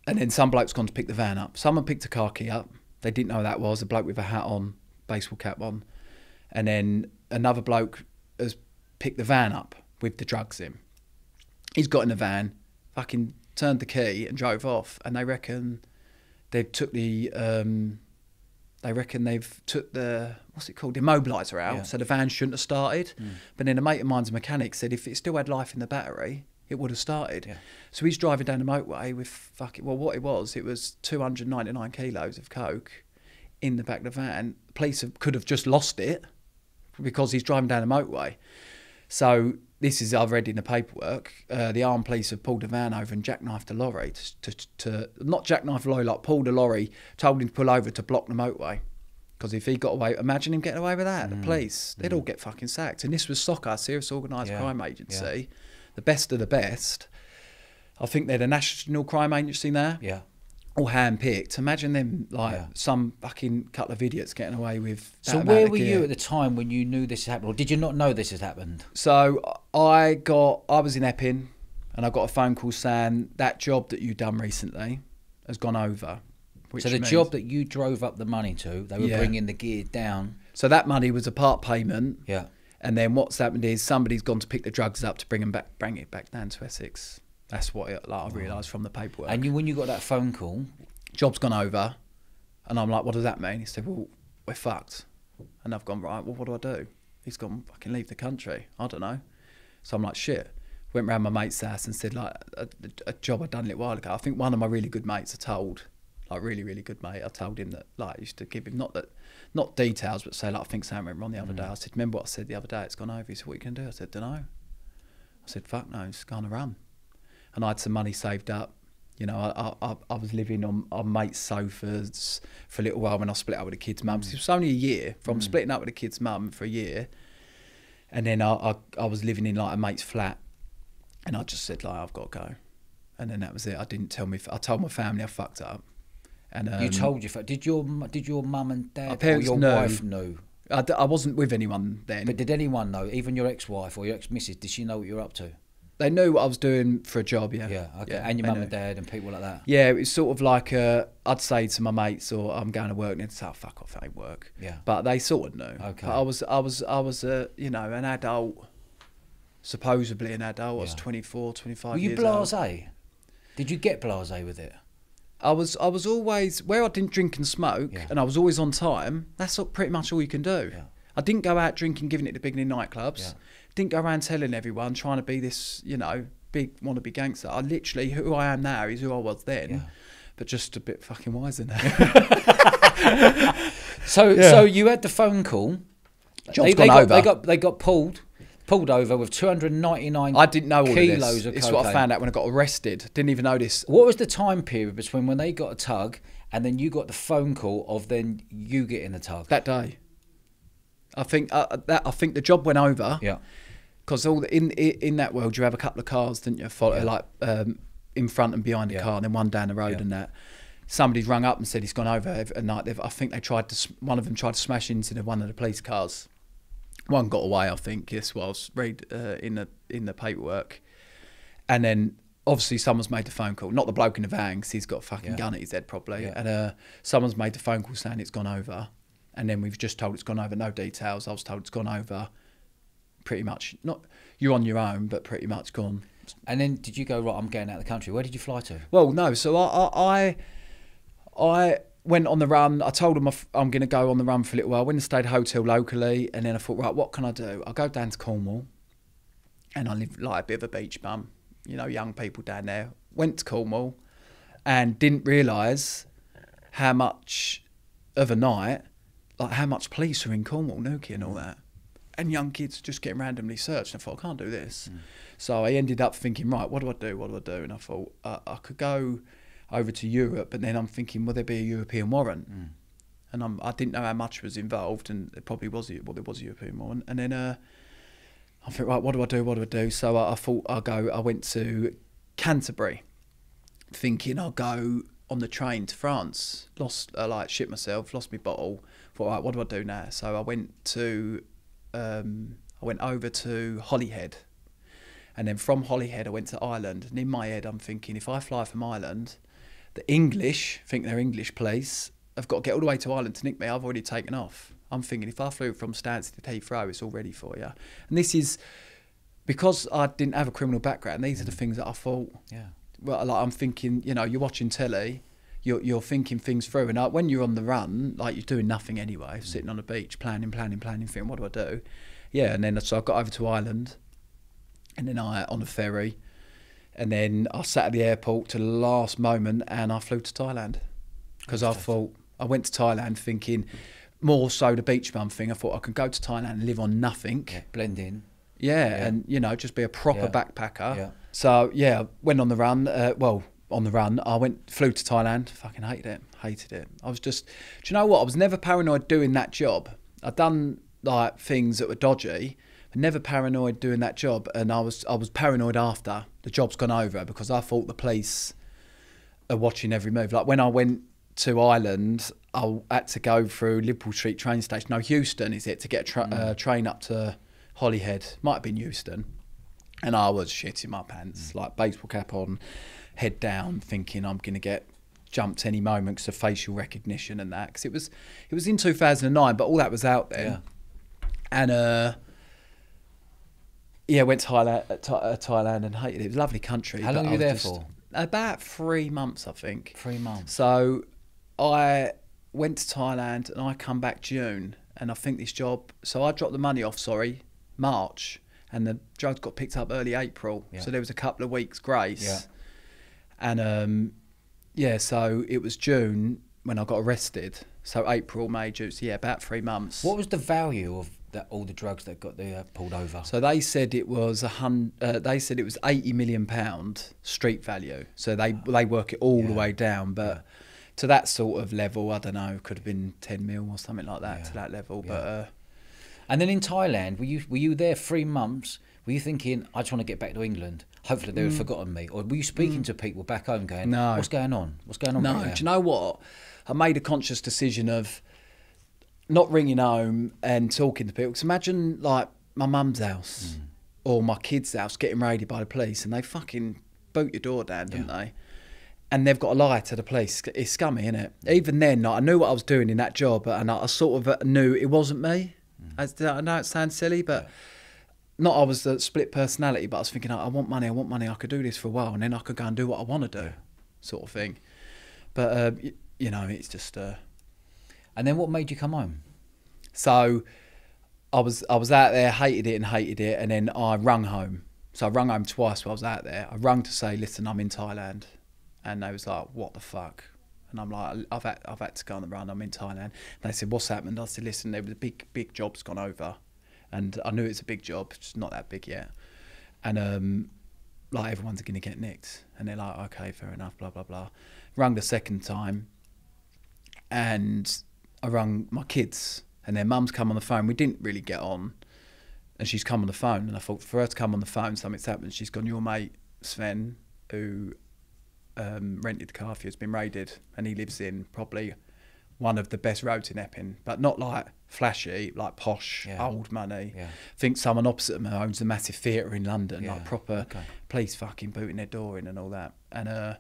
and then some bloke's gone to pick the van up. Someone picked a car key up. They didn't know who that was. A bloke with a hat on, baseball cap on. And then another bloke has picked the van up with the drugs in. He's got in the van, fucking turned the key and drove off. And they reckon they've took the um, they reckon they've took the what's it called? The immobiliser out Yeah. so the van shouldn't have started. But then a mate of mine's a mechanic said if it still had life in the battery it would have started. Yeah. so he's driving down the motorway with fucking well what it was it was 299 kilos of coke in the back of the van. The police have, could have just lost it because he's driving down the motorway. So this is I've read in the paperwork. Uh, the armed police have pulled the van over and jackknifed the lorry to, to, to not jackknife the lorry, like pulled the lorry, told him to pull over to block the motorway. Because if he got away, imagine him getting away with that. The police, they'd all get fucking sacked. And this was SOCA, Serious Organised Yeah, Crime Agency, the best of the best. I think they're the National Crime Agency now Yeah. All hand picked. Imagine them like Yeah. some fucking couple of idiots getting away with. So where were you at the time when you knew this had happened, or did you not know this had happened? So I got, I was in Epping, and I got a phone call saying that job that you done recently has gone over. Which so the means- job that you drove up the money to, they were Yeah. bringing the gear down. so that money was a part payment, Yeah. and then what's happened is somebody's gone to pick the drugs up to bring them back, bring it back down to Essex. That's what it, like, I realised from the paperwork. And you, when you got that phone call, job's gone over, and I'm like, what does that mean? He said, well, we're fucked. And I've gone, right, well, what do I do? He's gone, fucking leave the country. I don't know. So I'm like, shit. Went round my mate's house and said, like, a, a job I'd done a little while ago. I think one of my really good mates I told, like, really, really good mate, I told him that, like, I used to give him, not that, not details, but say, like, I think something went wrong the other mm. day. I said, remember what I said the other day? It's gone over. He said, what you can do? I said, don't know. I said, fuck no, it's going to run. And I had some money saved up. You know, I, I, I was living on, on mates' sofas for a little while when I split up with the kid's mum. It was only a year from splitting up with the kid's mum for a year. And then I, I, I was living in like a mate's flat. And I just said, like, I've got to go. And then that was it. I didn't tell me, I told my family I fucked up. And um, you told your did your did your mum and dad or your knew. wife know? I, d- I wasn't with anyone then. But did anyone know? Even your ex-wife or your ex-missus? Did she know what you were up to? They knew what I was doing for a job, yeah. Yeah. Okay. Yeah, and your mum knew. and dad and people like that. Yeah, it was sort of like uh, I'd say to my mates, or I'm going to work, and they'd say, oh, "Fuck off, ain't work." Yeah. But they sort of knew. Okay. But I was, I was, I was, uh, you know, an adult, supposedly an adult. I was Yeah. 24, 25 Were you years old. blasé? Did you get blasé with it? I was, I was always where I didn't drink and smoke, Yeah. and I was always on time. That's pretty much all you can do. Yeah. I I didn't go out drinking, giving it to big in nightclubs. Yeah. Didn't go around telling everyone, trying to be this, you know, big wannabe gangster. I literally, who I am now is who I was then, Yeah. but just a bit fucking wiser now. So Yeah. so you had the phone call. Job's they, gone got, over. They got they got pulled pulled over with 299 I didn't know all kilos of this. of This is what I found out when I got arrested. Didn't even know this. What was the time period between when they got a tug and then you got the phone call of then you getting the tug? that day. I think uh, that I think the job went over. yeah. Because all the, in in that world you have a couple of cars, didn't you? Follow, Yeah. Like um, in front and behind the Yeah. car, and then one down the road Yeah. and that. Somebody's rung up and said he's gone over at night. They've, I think they tried to. One of them tried to smash into the, one of the police cars. One got away, I think. This was read uh, in the in the paperwork, and then obviously someone's made the phone call. Not the bloke in the van, 'cause he's got a fucking gun at his head probably. And uh, someone's made the phone call saying it's gone over, and then we've just told it's gone over. No details. I was told it's gone over pretty much not you're on your own, but pretty much gone. And then did you go right? I'm getting out of the country. Where did you fly to? Well, no. So I I I, I went on the run. I told them I'm going to go on the run for a little while. I Went and stayed at a hotel locally, and then I thought, right, what can I do? I'll go down to Cornwall, and I live like a bit of a beach bum. You know, young people down there. Went to Cornwall, and didn't realise how much of a night, like how much police are in Cornwall, Newquay and all that. And young kids just getting randomly searched. And I thought, I can't do this. So I ended up thinking, right, what do I do? What do I do? And I thought, uh, I could go over to Europe, but then I'm thinking, will there be a European warrant? And I'm, I didn't know how much was involved, and it probably was, well, there was a European warrant. And then uh, I thought, right, what do I do? What do I do? So I, I thought I'll go, I went to Canterbury, thinking I'll go on the train to France. Lost, uh, like, shit myself, lost my bottle. Thought, right, what do I do now? So I went to, um, I went over to Holyhead. And then from Holyhead, I went to Ireland. And in my head, I'm thinking, if I fly from Ireland, the English think they're English police. I've got to get all the way to Ireland to nick me. I've already taken off. I'm thinking, if I flew from Stansted to Heathrow, it's all ready for you. And this is because I didn't have a criminal background. These are the things that I thought. Yeah. Well, like I'm thinking, you know, you're watching telly, you're you're thinking things through, and like, when you're on the run, like you're doing nothing anyway, sitting on a beach, planning, planning, planning, thinking, what do I do? Yeah, and then so I got over to Ireland, and then I on a ferry, and then I sat at the airport to the last moment, and I flew to Thailand, because I thought I went to Thailand thinking. More so the beach bum thing. I thought I could go to Thailand and live on nothing. Yeah. Blend in. Yeah, Yeah. and you know, just be a proper Yeah. backpacker. Yeah. So yeah, went on the run. Uh, well, on the run, I went flew to Thailand. Fucking hated it. Hated it. I was just. Do you know what? I was never paranoid doing that job. I'd done like things that were dodgy, but never paranoid doing that job. And I was I was paranoid after the job's gone over because I thought the police are watching every move. Like when I went to Ireland, I had to go through Liverpool Street train station. No, Euston is it to get a tra- uh, train up to Holyhead? Might have been Euston, and I was shitting my pants, like baseball cap on, head down, thinking I'm gonna get jumped any moment because of facial recognition and that. Because it was it was in 2009, but all that was out there. Yeah. and uh. Yeah, went to Thailand, uh, uh, Thailand and hated it. It was a lovely country. How long were you there just- for? About three months, I think. Three months. So I went to Thailand and I come back June and I think this job so I dropped the money off, sorry, March and the drugs got picked up early April. Yeah. So there was a couple of weeks grace. Yeah. And um yeah, so it was June when I got arrested. So April, May, June, so yeah, about three months. What was the value of that? All the drugs that got the, uh, pulled over. So they said it was a hun- uh, They said it was eighty million pound street value. So they they work it all the way down, but to that sort of level, I don't know, could have been ten mil or something like that to that level. But uh, And then in Thailand, were you were you there three months? Were you thinking, I just want to get back to England? Hopefully they've forgotten me. Or were you speaking to people back home going, Mm. No. what's going on? What's going on? no, back do you know what? I made a conscious decision of not ringing home and talking to people. Because imagine like my mum's house Mm. or my kid's house getting raided by the police and they fucking boot your door down, don't Yeah. they? And they've got to lie to the police. It's scummy, isn't it? Even then, like, I knew what I was doing in that job, and I, I sort of knew it wasn't me. Mm. I, I know it sounds silly, but not I was a split personality, but I was thinking, I want money, I want money, I could do this for a while, and then I could go and do what I want to do, sort of thing. But uh, y- you know, it's just uh, And then what made you come home? so. I was I was out there, hated it and hated it, and then I rung home. So I rung home twice while I was out there. I rung to say, "Listen, I'm in Thailand," and they was like, "What the fuck?" And I'm like, "I've had I've had to go on the run. I'm in Thailand." And they said, "What's happened?" I said, "Listen, there was a big big job's gone over, and I knew it's a big job, it's not that big yet, and um, like everyone's going to get nicked." And they're like, "Okay, fair enough." Blah blah blah. Rung the second time, and I rung my kids, and their mum's come on the phone. We didn't really get on, and she's come on the phone, and I thought for her to come on the phone, something's happened. She's gone. Your mate Sven, who um, rented the car for you, has been raided, and he lives in probably one of the best roads in Epping, but not like flashy, like posh, Yeah. old money. Yeah. think someone opposite them owns a massive theatre in London, Yeah, like proper okay. police fucking booting their door in and all that. And uh,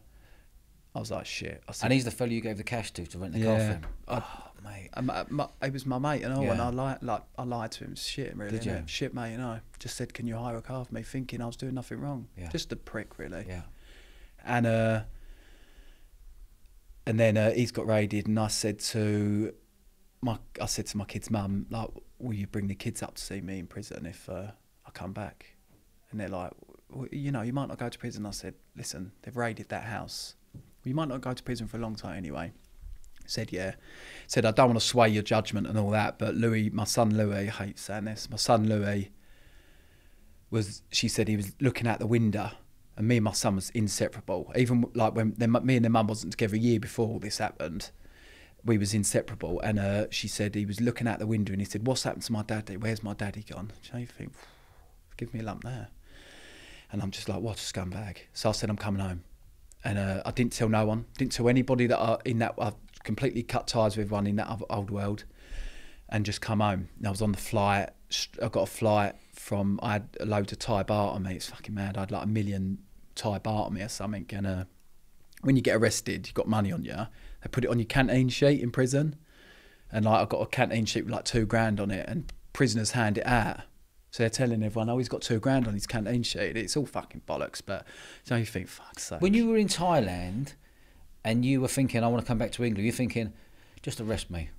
I was like, shit. I said, And he's the fellow you gave the cash to to rent the car for him. I- Oh, mate. and my, my, it was my mate and all, and I lied, like I lied to him. Shit, really. Did you? Shit, mate. You know, just said, "Can you hire a car for me?" Thinking I was doing nothing wrong. Just a prick, really. Yeah. And uh, and then uh, he's got raided, and I said to my, I said to my kid's mum, like, "Will you bring the kids up to see me in prison if uh, I come back?" And they're like, well, "You know, you might not go to prison." I said, "Listen, they've raided that house. You might not go to prison for a long time anyway." Said yeah. Said I don't want to sway your judgment and all that, but Louis, my son Louis, hates hate saying this. My son Louis was. She said he was looking out the window, and me and my son was inseparable. Even like when me and their mum wasn't together a year before all this happened, we was inseparable. And uh, she said he was looking out the window, and he said, "What's happened to my daddy? Where's my daddy gone?" Do you think, give me a lump there. And I'm just like, what a scumbag. So I said, I'm coming home. And uh, I didn't tell no one, didn't tell anybody that I, in that, I've completely cut ties with everyone in that old world and just come home. And I was on the flight. I got a flight from, I had a load of Thai baht on me. It's fucking mad. I had like a million On me or something. And uh, when you get arrested, you've got money on you. They put it on your canteen sheet in prison. And like I've got a canteen sheet with like two grand on it, and prisoners hand it out. So they're telling everyone, oh, he's got two grand on his canteen sheet. It's all fucking bollocks. But so you think, fuck's sake. When you were in Thailand and you were thinking, I want to come back to England, you're thinking, just arrest me.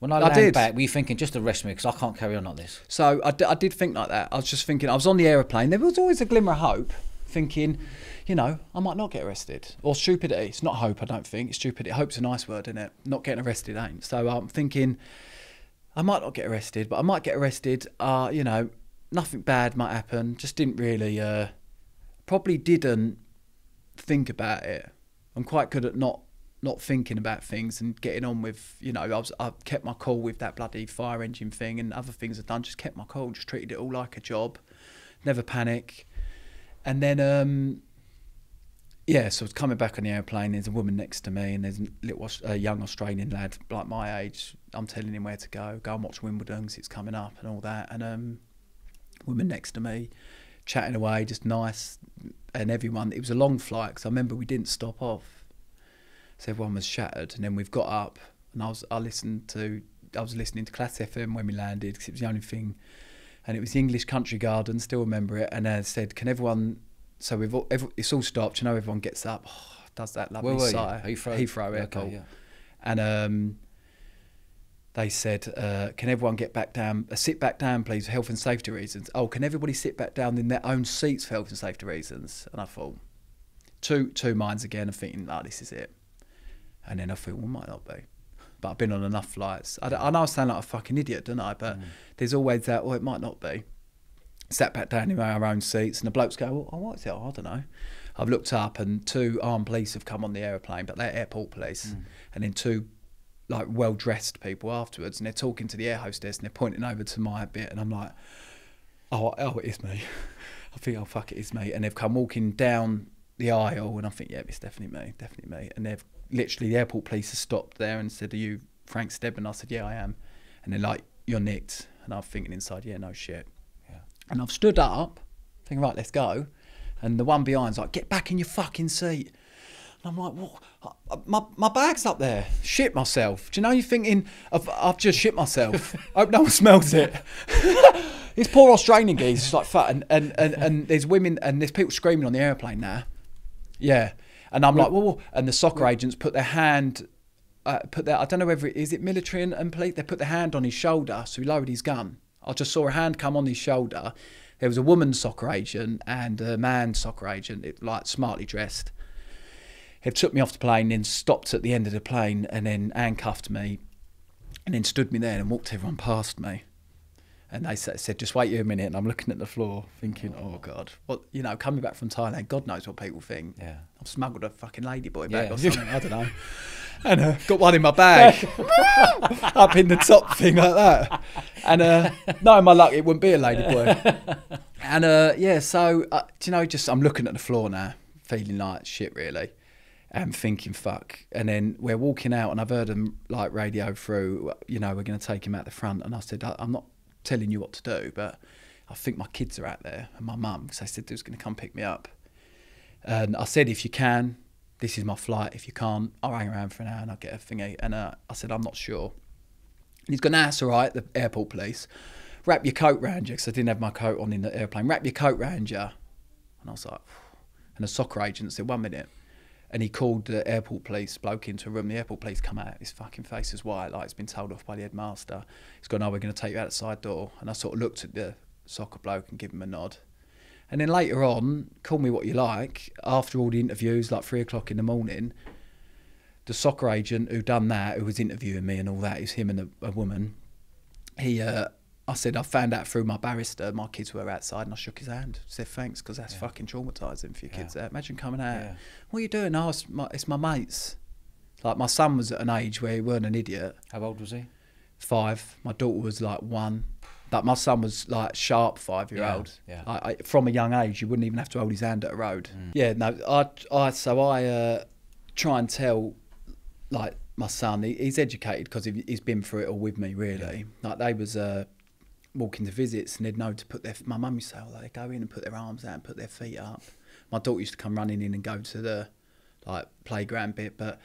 When I, I land did. back, were you thinking, just arrest me because I can't carry on like this? So I, d- I did think like that. I was just thinking, I was on the aeroplane. There was always a glimmer of hope, thinking, you know, I might not get arrested. Or stupidity. It's not hope, I don't think. It's stupidity. Hope's a nice word, isn't it? Not getting arrested ain't. So I'm thinking, I might not get arrested, but I might get arrested. Uh, you know, nothing bad might happen. Just didn't really, uh, probably didn't think about it. I'm quite good at not not thinking about things and getting on with you know I was I kept my cool with that bloody fire engine thing and other things I've done just kept my cool just treated it all like a job never panic and then um yeah so I was coming back on the airplane. There's a woman next to me and there's a little a young Australian lad like my age. I'm telling him where to go go and watch Wimbledon 'cause it's coming up and all that. And um woman next to me chatting away just nice. And everyone it was a long flight because I remember we didn't stop off. So everyone was shattered. And then we've got up and I was I listened to I was listening to Class FM when we landed because it was the only thing and it was the English Country Garden still remember it and I said can everyone so we've all, every, it's all stopped you know everyone gets up does that lovely Where were you? sigh Heathrow? Heathrow Okay, yeah. and um they said, uh, "Can everyone get back down? Uh, sit back down, please, for health and safety reasons." Oh, can everybody sit back down in their own seats for health and safety reasons? And I thought, two two minds again, and thinking, "Oh, this is it." And then I thought, well, might not be. But I've been on enough flights. I, I know I sound like a fucking idiot, don't I? But mm. there's always that. Oh, it might not be. Sat back down in our own seats, and the blokes go, "Oh, what is it? Oh, I don't know." I've looked up, and two armed police have come on the aeroplane, but they're airport police, mm. and then two like well dressed people afterwards, and they're talking to the air hostess, and they're pointing over to my bit, and I'm like, "Oh, oh, it is me." I think, "Oh, fuck, it is me," and they've come walking down the aisle, and I think, "Yeah, it's definitely me, definitely me," and they've literally the airport police have stopped there and said, "Are you Frank Stedman?" I said, "Yeah, I am," and they're like, "You're nicked," and I'm thinking inside, "Yeah, no shit." Yeah. And I've stood up, thinking, right, let's go. And the one behind's like, get back in your fucking seat. And I'm like, what? My, my bag's up there. Shit myself. Do you know you're thinking, I've, I've just shit myself. I hope no one smells it. These poor Australian geese, it's like fat. And, and, and, and there's women and there's people screaming on the airplane now. Yeah. And I'm like, whoa, whoa. And the SOCA agents put their hand, uh, put their, I don't know whether it is it military and, and police, they put their hand on his shoulder. So he lowered his gun. I just saw a hand come on his shoulder. There was a woman SOCA agent and a man SOCA agent, it, like smartly dressed. He took me off the plane, then stopped at the end of the plane, and then handcuffed me, and then stood me there and walked everyone past me. And they sa- said, "Just wait here a minute." And I'm looking at the floor, thinking, "Oh God, Well, You know, coming back from Thailand, God knows what people think. Yeah. I've smuggled a fucking ladyboy back Yeah. or something. I don't know." And uh, got one in my bag, up in the top thing like that. And uh, no, my luck, it wouldn't be a ladyboy. And uh, yeah, so uh, do you know, just I'm looking at the floor now, feeling like shit, really, and thinking fuck. And then we're walking out, and I've heard them like radio through. You know, we're going to take him out the front, and I said, "I- I'm not telling you what to do, but I think my kids are out there, and my mum, because they said they was going to come pick me up. And I said, if you can, this is my flight. If you can't, I'll hang around for an hour and I'll get a thingy. And uh, I said, I'm not sure. And he's gone, nah, all right, the airport police. Wrap your coat round you, because I didn't have my coat on in the airplane. Wrap your coat round you. And I was like, and the SOCA agent said, one minute. And he called the airport police bloke into a room. The airport police come out. His fucking face is white, like it's been told off by the headmaster. He's gone, oh, we're going to take you out the side door. And I sort of looked at the SOCA bloke and give him a nod. And then later on, call me what you like. After all the interviews, like three o'clock in the morning, the SOCA agent who done that, who was interviewing me and all that, is him and a, a woman. He, uh, I said, I found out through my barrister, my kids were outside, and I shook his hand. Said thanks because that's Yeah. fucking traumatising for your kids. Yeah. Uh, imagine coming out. Yeah. What are you doing? Oh, it's my, it's my mates. Like my son was at an age where he weren't an idiot. How old was he? Five. My daughter was like one. Like my son was like sharp five year old. Yeah, I, I, from a young age, you wouldn't even have to hold his hand at a road. Mm. Yeah, no, I, I, so I uh, try and tell, like my son, he, he's educated because he, he's been through it all with me. Really, like they was uh, walking to visits and they'd know to put their. My mum used to say, oh, they go in and put their arms out and put their feet up. My daughter used to come running in and go to the like playground bit, but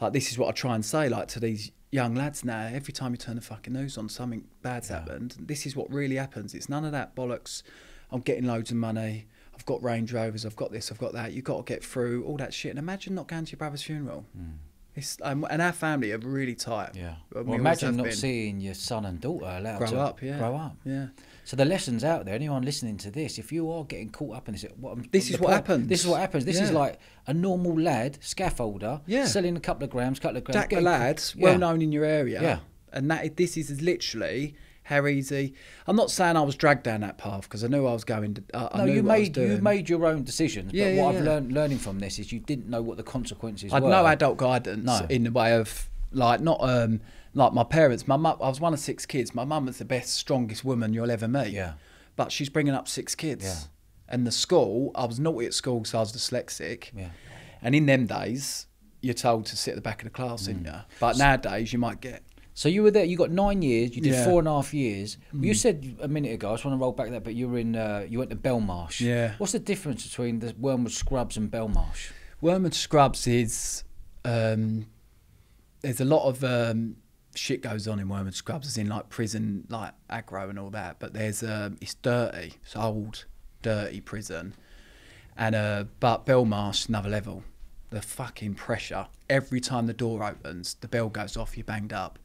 like this is what I try and say, like to these young lads now. Every time you turn the fucking news on, something bad's Yeah. happened. This is what really happens. It's none of that bollocks. I'm getting loads of money. I've got Range Rovers. I've got this. I've got that. You've got to get through all that shit. And imagine not going to your brother's funeral. Mm. It's um, and our family are really tight. Yeah. Well, always imagine not been. seeing your son and daughter allowed grow to up. Yeah, grow up. Yeah. So the lessons out there. Anyone listening to this, if you are getting caught up in this, what This is what point- happens. This is what happens. This is like a normal lad, scaffolder, Yeah. selling a couple of grams, couple of grams. Jack the lads, Yeah. well known in your area. Yeah. And that this is literally how easy. I'm not saying I was dragged down that path because I knew I was going. To, I, I No, you what I was made you made your own decisions. Yeah, but yeah, what I've learned learning from this is you didn't know what the consequences I'd were. no adult guidance No. in the way of like not um like my parents. My mum, I was one of six kids. My mum was the best, strongest woman you'll ever meet. Yeah. But she's bringing up six kids. Yeah. And the school, I was naughty at school because I was dyslexic. Yeah. And in them days, you're told to sit at the back of the class, Mm. you? But nowadays, you might get So you were there. You got nine years. You did Yeah. Mm. four and a half years. You said a minute ago. I just want to roll back that, but you were in. Uh, you went to Belmarsh. Yeah. What's the difference between the Wormwood Scrubs and Belmarsh? Wormwood Scrubs is um, there's a lot of um, shit goes on in Wormwood Scrubs, as in like prison, like aggro and all that. But there's um, it's dirty, it's old, dirty prison, and uh, but Belmarsh another level. The fucking pressure every time the door opens, the bell goes off, you're banged up.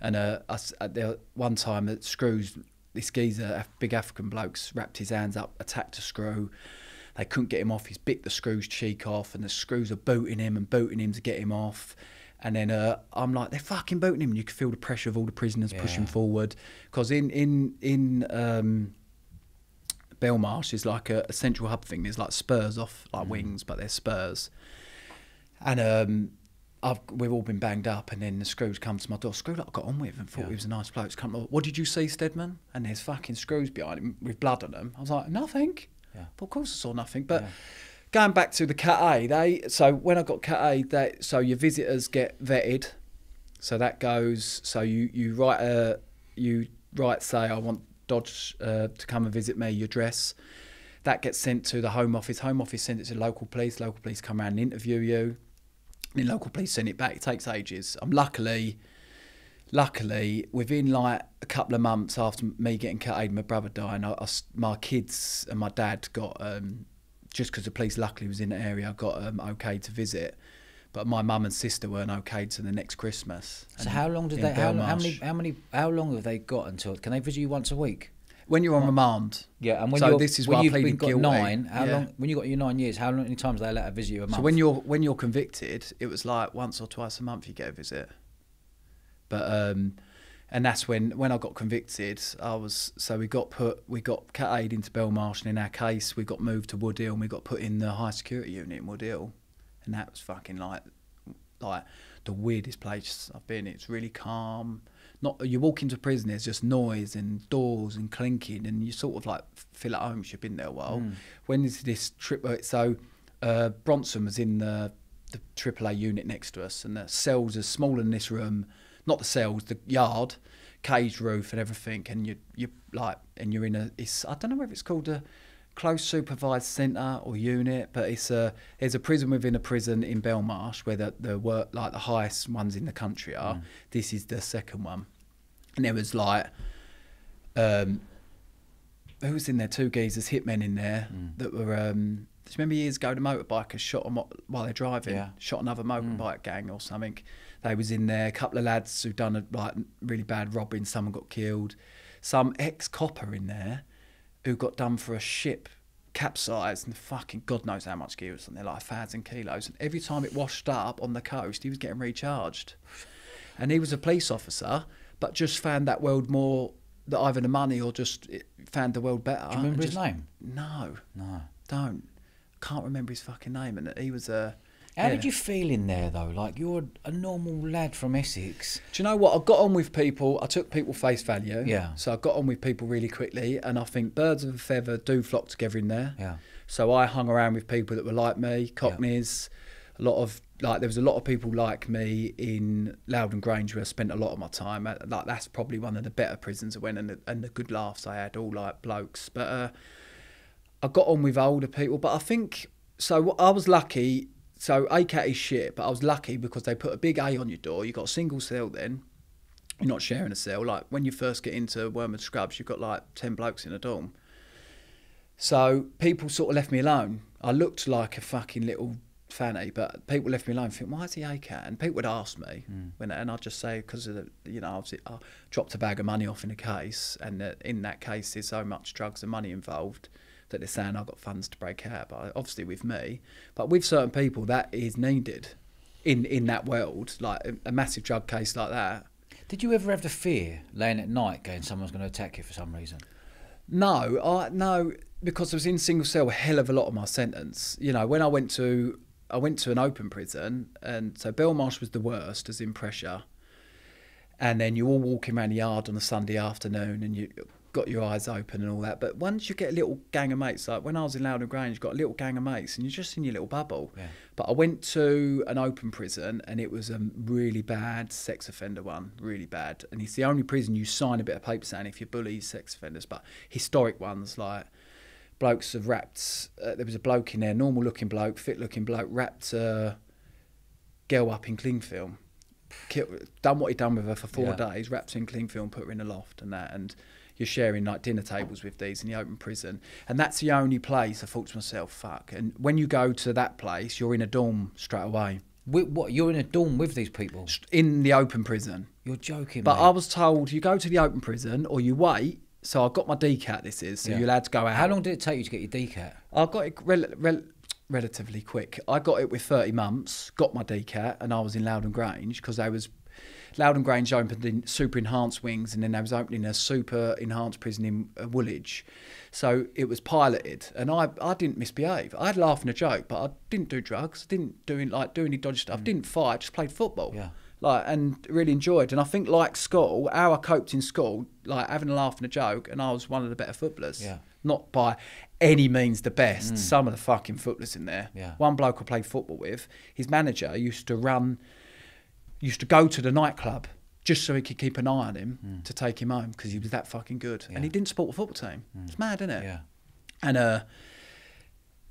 And uh, us, at the one time, at screws, this geezer, a big African blokes, wrapped his hands up, attacked a screw. They couldn't get him off. He's bit the screw's cheek off, and the screws are booting him and booting him to get him off. And then uh, I'm like, they're fucking booting him. And you can feel the pressure of all the prisoners pushing forward. Because in in in um, Belmarsh is like a, a central hub thing. There's like spurs off like wings, but they're spurs. And um, I've, we've all been banged up, and then the screws come to my door. Screw that I got on with and thought Yeah. he was a nice bloke. It's come, what did you see, Stedman? And there's fucking screws behind him with blood on them. I was like, nothing. Yeah. But of course I saw nothing. But Yeah. going back to the Cat A, they so when I got Cat A, they so your visitors get vetted. So that goes. So you you write a you write say I want Dodge uh, to come and visit me. Your address. That gets sent to the Home Office. Home Office sends it to local police. Local police come around and interview you. Then local police send it back. It takes ages. I'm luckily, luckily within like a couple of months after me getting cut aid, my brother dying, I, I my kids and my dad got um, just because the police luckily was in the area, I got um, okay to visit. but my mum and sister weren't okay to the next Christmas. So And how long did they? How, how many? How many? How long have they got until? Can they visit you once a week? When you're on remand. Yeah, and when So you're, this is when you've been got guilty. nine, how Yeah. long? When you got your nine years, how many times they let her visit you a month? So when you're when you're convicted, it was like once or twice a month you get a visit. But um, and that's when when I got convicted, I was so we got put we got cat aid into Belmarsh, and in our case we got moved to Woodhill, and we got put in the high security unit in Woodhill, and that was fucking like like the weirdest place I've been. It's really calm. Not you walk into prison, there's just noise and doors and clinking, and you sort of like feel at home. You've been there a while. When is this trip? uh, So uh, Bronson was in the the AAA unit next to us, and the cells are smaller than this room. Not the cells, the yard, cage roof, and everything. And you you like, and you're in a. It's I don't know whether it's called a close supervised centre or unit, but it's a there's a prison within a prison in Belmarsh where the the work like the highest ones in the country are. This is the second one, and there was like. Um, who was in there? Two geezers, hitmen in there that were. Um, do you remember years ago the motorbikers shot them while they're driving? Yeah. Shot another motorbike gang or something. They was in there. A couple of lads who done a like really bad robbing. Someone got killed. Some ex copper in there who got done for a ship capsized and fucking God knows how much gear was on there, like a thousand kilos. And every time it washed up on the coast, he was getting recharged. And he was a police officer, but just found that world more that either the money or just found the world better. Do you remember his just- name? No, No. don't. Can't remember his fucking name. And he was a. How yeah. did you feel in there though? Like you're a normal lad from Essex. Do you know what? I got on with people. I took people face value. Yeah. So I got on with people really quickly, and I think birds of a feather do flock together in there. Yeah. So I hung around with people that were like me, Cockneys. A lot of like there was a lot of people like me in Lowdham Grange where I spent a lot of my time. Like that's probably one of the better prisons I went and the, and the good laughs I had, all like blokes. But uh, I got on with older people. But I think so. I was lucky. So ACAT is shit, but I was lucky because they put a big A on your door. You got a single cell then. You're not sharing a cell. Like when you first get into Wormwood Scrubs, you've got like ten blokes in a dorm. So people sort of left me alone. I looked like a fucking little fanny, but people left me alone. Think, why is he ACAT? And people would ask me, when, and I'd just say because of the, you know, obviously I dropped a bag of money off in a case, and uh, in that case there's so much drugs and money involved that they're saying I've got funds to break out. But obviously with me, but with certain people that is needed in in that world, like a, a massive drug case like that. Did you ever have the fear laying at night going someone's going to attack you for some reason? No, I no because I was in single cell a hell of a lot of my sentence. You know, when I went to I went to an open prison, and so Belmarsh was the worst, as in pressure. And then you all walking around the yard on a Sunday afternoon, and you got your eyes open and all that. But once you get a little gang of mates, like when I was in Lowdham Grange, you got a little gang of mates, and you're just in your little bubble. Yeah. But I went to an open prison, and it was a really bad sex offender one, really bad. And it's the only prison you sign a bit of paper saying if you bully sex offenders, but historic ones like blokes have wrapped. Uh, there was a bloke in there, normal looking bloke, fit looking bloke, wrapped a girl up in cling film. Done what he'd done with her for four Yeah. days, wrapped her in cling film, put her in a loft and that. And you're sharing like dinner tables with these in the open prison. And that's the only place I thought to myself, fuck. And when you go to that place, you're in a dorm straight away. What? You're in a dorm with these people? In the open prison. You're joking, But mate. I was told you go to the open prison or you wait. So I got my DCAT, this is, so Yeah. you're allowed to go out. How long did it take you to get your DCAT? I got it rel- rel- relatively quick. I got it with 30 months, got my DCAT, and I was in Lowdham Grange because they was Lowdham Grange opened in super enhanced wings, and then they was opening a super enhanced prison in uh, Woolwich. So it was piloted, and I, I didn't misbehave. I had laugh and a joke, but I didn't do drugs. I didn't do like do any dodgy stuff. Didn't fight. Just played football. Yeah. Like and really enjoyed. And I think like school, how I coped in school, like having a laugh and a joke, and I was one of the better footballers Yeah. not by any means the best. Some of the fucking footballers in there. Yeah. One bloke I played football with, his manager used to run, used to go to the nightclub just so he could keep an eye on him to take him home because he was that fucking good. Yeah. And he didn't support the football team. It's mad, isn't it? Yeah. And uh,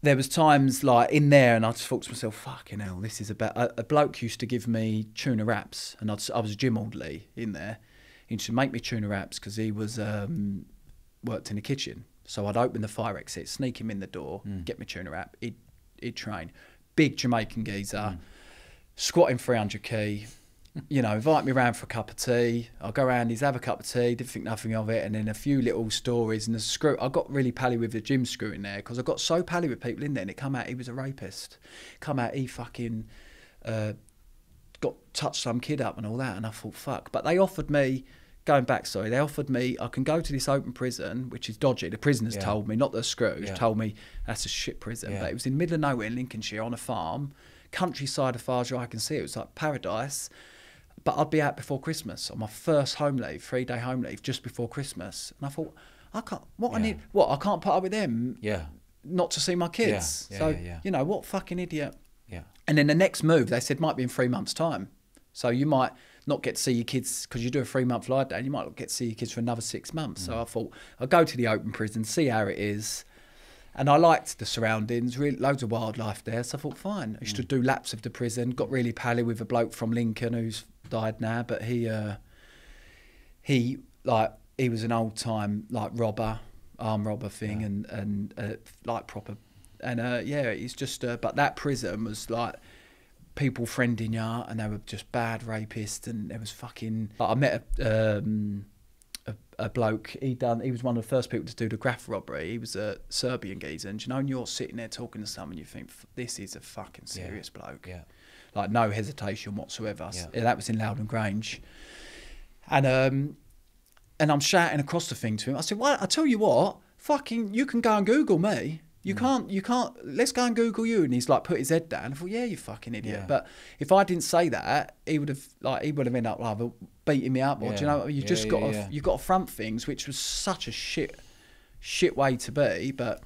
there was times like in there, and I just thought to myself, "Fucking hell, this is about." A, a bloke used to give me tuna wraps, and I'd, I was a gym orderly in there. He used to make me tuna wraps because he was um, worked in the kitchen. So I'd open the fire exit, sneak him in the door, get my tuna wrap. He'd, he'd train. Big Jamaican geezer, squatting 300 key. You know, invite me around for a cup of tea. I'll go around, he's have a cup of tea, didn't think nothing of it, and then a few little stories. And the screw, I got really pally with the gym screw in there because I got so pally with people in there, and it come out he was a rapist. Come out he fucking uh, got touched some kid up and all that, and I thought fuck. But they offered me going back, sorry, they offered me I can go to this open prison, which is dodgy. The prisoners Yeah. told me, not the screws, Yeah. told me that's a shit prison. Yeah. But it was in the middle of nowhere in Lincolnshire on a farm, countryside as far as I can see. It was like paradise. But I'd be out before Christmas on my first home leave, three day home leave, just before Christmas. And I thought, I can't, what I need, what, I can't put up with them Yeah. not to see my kids. Yeah, so, yeah, yeah. you know, what fucking idiot. Yeah. And then the next move, they said, might be in three months' time. So you might not get to see your kids because you do a three month lie down. You might not get to see your kids for another six months. Mm. So I thought I'll go to the open prison, see how it is. And I liked the surroundings, really loads of wildlife there. So I thought, fine. I used to Mm. do laps of the prison. Got really pally with a bloke from Lincoln who's died now, but he uh, he like he was an old time like robber, arm robber thing, Yeah. and and uh, like proper. And uh, yeah, it's just. Uh, but that prison was like people friending you, and they were just bad rapists, and there was fucking. Like, I met a, um, a bloke. He done. He was one of the first people to do the Graff robbery. He was a Serbian geezer, and you know, when you're sitting there talking to someone, you think this is a fucking Yeah. serious bloke. Yeah. Like no hesitation whatsoever. Yeah. Yeah, That was in Lowdham Grange, and um, and I'm shouting across the thing to him. I said, "Well, I tell you what, fucking, you can go and Google me." You Mm. can't, you can't. Let's go and Google you. And he's like, put his head down. I thought, yeah, you fucking idiot. Yeah. But if I didn't say that, he would have, like, he would have ended up like, beating me up or, do you know, you Yeah, just yeah, got, to, yeah. you got to front things, which was such a shit, shit way to be. But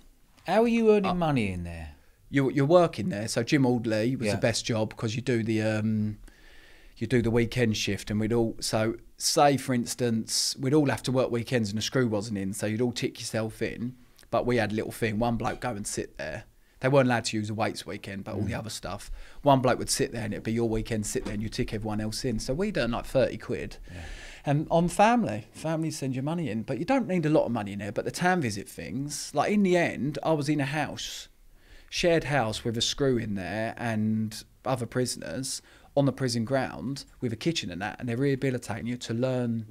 How are you earning Uh, money in there? you, you're working there. So gym orderly was Yeah. the best job because you do the, um, you do the weekend shift, and we'd all. So say for instance, we'd all have to work weekends, and the screw wasn't in, so you'd all tick yourself in. But we had a little thing. One bloke go and sit there. They weren't allowed to use the weights weekend, but all Mm. the other stuff. One bloke would sit there, and it'd be your weekend. Sit there, and you tick everyone else in. So we'd earn like thirty quid. And on family, family send your money in, but you don't need a lot of money in there. But the town visit things, like in the end, I was in a house, shared house with a screw in there and other prisoners on the prison ground with a kitchen and that, and they're rehabilitating you to learn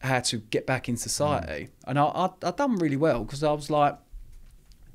how to get back in society. And I, I, I done really well because I was like,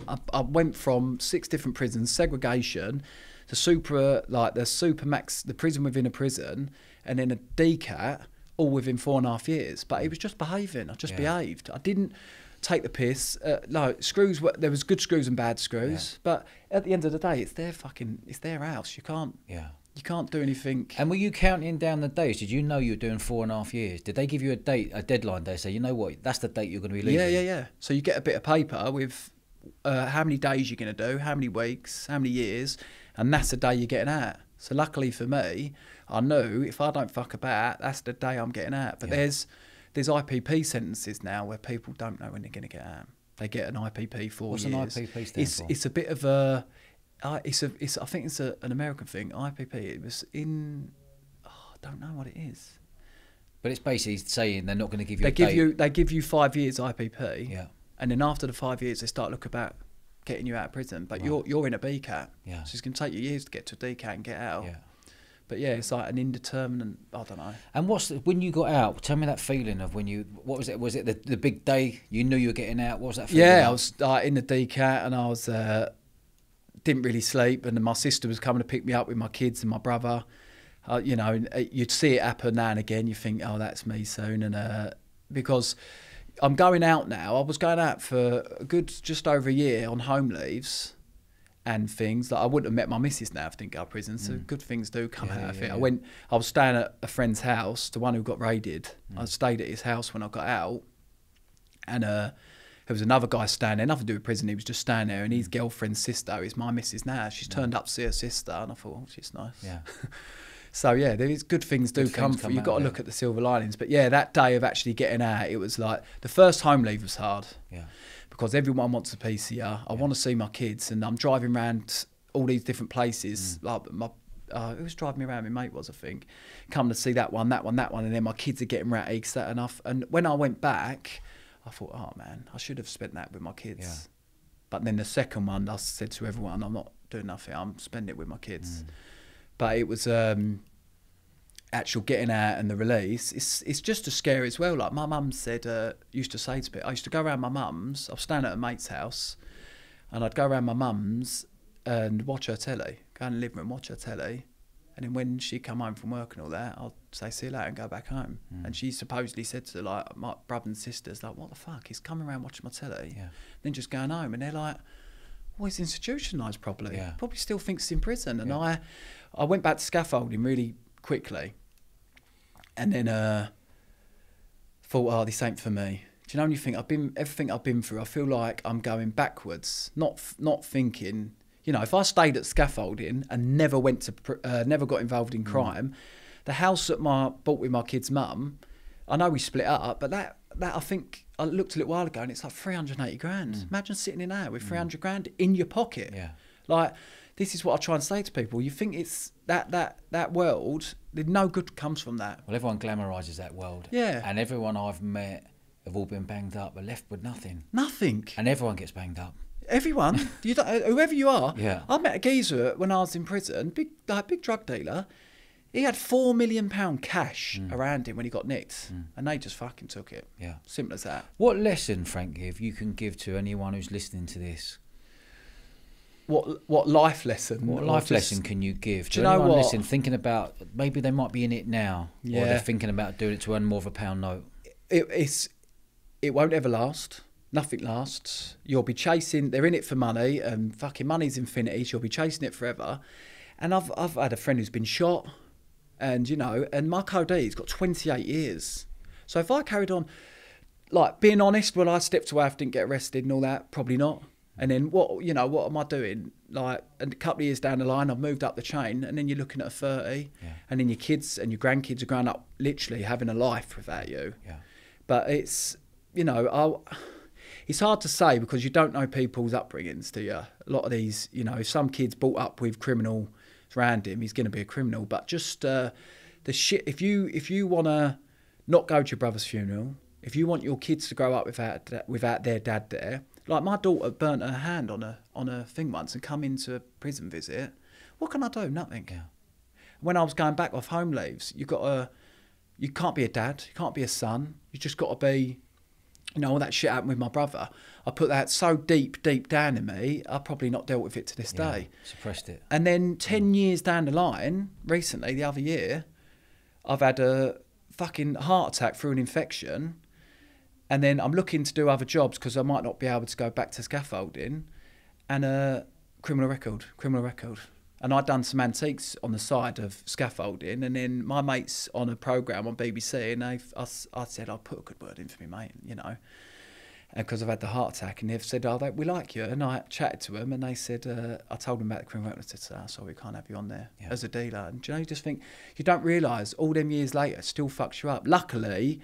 I, I went from six different prisons, segregation, to super like the super max, the prison within a prison, and then a DCAT, all within four and a half years. But it was just behaving. I just Yeah. behaved. I didn't take the piss. Uh, no screws. Were, there was good screws and bad screws. But at the end of the day, it's their fucking, it's their house. You can't, Yeah. You can't do anything. And were you counting down the days? Did you know you were doing four and a half years? Did they give you a date, a deadline? They say, you know what, that's the date you're going to be leaving. Yeah, yeah, yeah. So you get a bit of paper with uh, how many days you're going to do, how many weeks, how many years, and that's the day you're getting out. So luckily for me, I knew if I don't fuck about, that's the day I'm getting out. But Yeah. there's there's IPP sentences now where people don't know when they're going to get out. They get an IPP for What's an. IPP stand it's for? it's a bit of a uh, it's a it's I think it's a, an American thing. IPP. It was in oh, I don't know what it is. But it's basically saying they're not going to give you. They a give date. you they give you five years IPP. Yeah. And then after the five years, they start looking about getting you out of prison. But Right. you're you're in a BCAT. Yeah. So it's going to take you years to get to a DCAT and get out. Yeah. But yeah, it's like an indeterminate. I don't know. And what's the, when you got out? Tell me that feeling of when you. What was it? Was it the, the big day? You knew you were getting out. What was that? Feeling Yeah? I was uh, in the DCAT and I was uh, didn't really sleep, and my sister was coming to pick me up with my kids and my brother. Uh, you know, uh, you'd see it happen now and again. You think, oh, that's me soon, and uh, because I'm going out now. I was going out for a good just over a year on home leaves and things. Like I wouldn't have met my missus now if I didn't go to prison. So good things do come Mm. Yeah, out of yeah, it. I went. I was staying at a friend's house, the one who got raided. Mm. I stayed at his house when I got out, and uh, there was another guy standing there, nothing to do with prison. He was just standing there, and his girlfriend's sister is my missus now. She's turned up to see her sister, and I thought, oh, she's nice. Yeah. So yeah, there is good things do Good come things from. come You've got to yeah. look at the silver linings. But yeah, that day of actually getting out, it was like the first home leave was hard Yeah. because everyone wants a piece you. I want to see my kids, and I'm driving around all these different places. Mm. Like my, uh, who was driving me around? My mate was, I think. Come to see that one, that one, that one, and then my kids are getting ratty. That enough. And when I went back, I thought, oh man, I should have spent that with my kids. Yeah. But then the second one, I said to everyone, I'm not doing nothing. I'm spending it with my kids. Mm. but it was um, actual getting out and the release. It's it's just as scary as well. Like my mum said, uh, used to say to me, I used to go around my mum's. I was staying at a mate's house, and I'd go around my mum's and watch her telly, go in the living room, watch her telly. And then when she come home from work and all that, I'll say see you later and go back home. Mm. And she supposedly said to like my brother and sisters, like, what the fuck? He's coming around watching my telly, Yeah. then just going home. And they're like, well, he's institutionalised probably. Yeah. Probably still thinks he's in prison. And Yeah. I, I went back to scaffolding really quickly, and then uh, thought, oh, this ain't for me. Do you know when you think I've been everything I've been through? I feel like I'm going backwards. Not not thinking. You know, if I stayed at scaffolding and never went to, uh, never got involved Mm. in crime, the house that my bought with my kid's mum, I know we split up, but that that I think I looked a little while ago and it's like 380 grand. Imagine sitting in there with 300 grand in your pocket. Mm. Yeah. Like this is what I try and say to people. You think it's that that that world, no good comes from that. Well, everyone glamorises that world. Yeah. And everyone I've met have all been banged up, but left with nothing. Nothing. And everyone gets banged up. Everyone, you don't, whoever you are. Yeah. I met a geezer when I was in prison, big like big drug dealer. He had four million pound cash Mm. around him when he got nicked, and they just fucking took it. Yeah. Simple as that. What lesson, Frank, if you can give to anyone who's listening to this? What what life lesson? What life just- lesson can you give to you know anyone what? listening, thinking about maybe they might be in it now, or they're thinking about doing it to earn more of a pound note? it, it's it won't ever last. Nothing lasts. You'll be chasing. They're in it for money, and fucking money's infinity. So you'll be chasing it forever. And I've I've had a friend who's been shot, and you know, and my code's got 28 years. So if I carried on, like being honest, will I step away, I didn't get arrested and all that? Probably not. And then what? You know, what am I doing? Like, and a couple of years down the line, I've moved up the chain, and then you're looking at a 30, Yeah. and then your kids and your grandkids are growing up, literally having a life without you Yeah. but it's you know i it's hard to say because you don't know people's upbringings do you a lot of these you know some kid's brought up with criminals around him he's going to be a criminal but just uh, the shit if you if you want to not go to your brother's funeral if you want your kids to grow up without without their dad there like my daughter burnt her hand on a on a thing once and come into a prison visit what can i do nothing Yeah. when I was going back off home leaves, you got a you can't be a dad, you can't be a son. You just got to be, you know, all that shit happened with my brother. I put that so deep, deep down in me. I probably not dealt with it to this Yeah. day. Suppressed it. And then mm. ten years down the line, recently, the other year, I've had a fucking heart attack through an infection, and then I'm looking to do other jobs because I might not be able to go back to scaffolding, and a criminal record, criminal record. And I'd done some antiques on the side of scaffolding, and then my mates on a program on BBC, and they, I, I said I'll put a good word in for me, mate, you know because I've had the heart attack, and they've said, "Oh, they, we like you." And I chatted to them, and they said, uh, "I told them about the criminal record." I said, "Oh, sorry, we can't have you on there Yeah. as a dealer." And do you know, you just think you don't realise all them years later it still fucks you up. Luckily,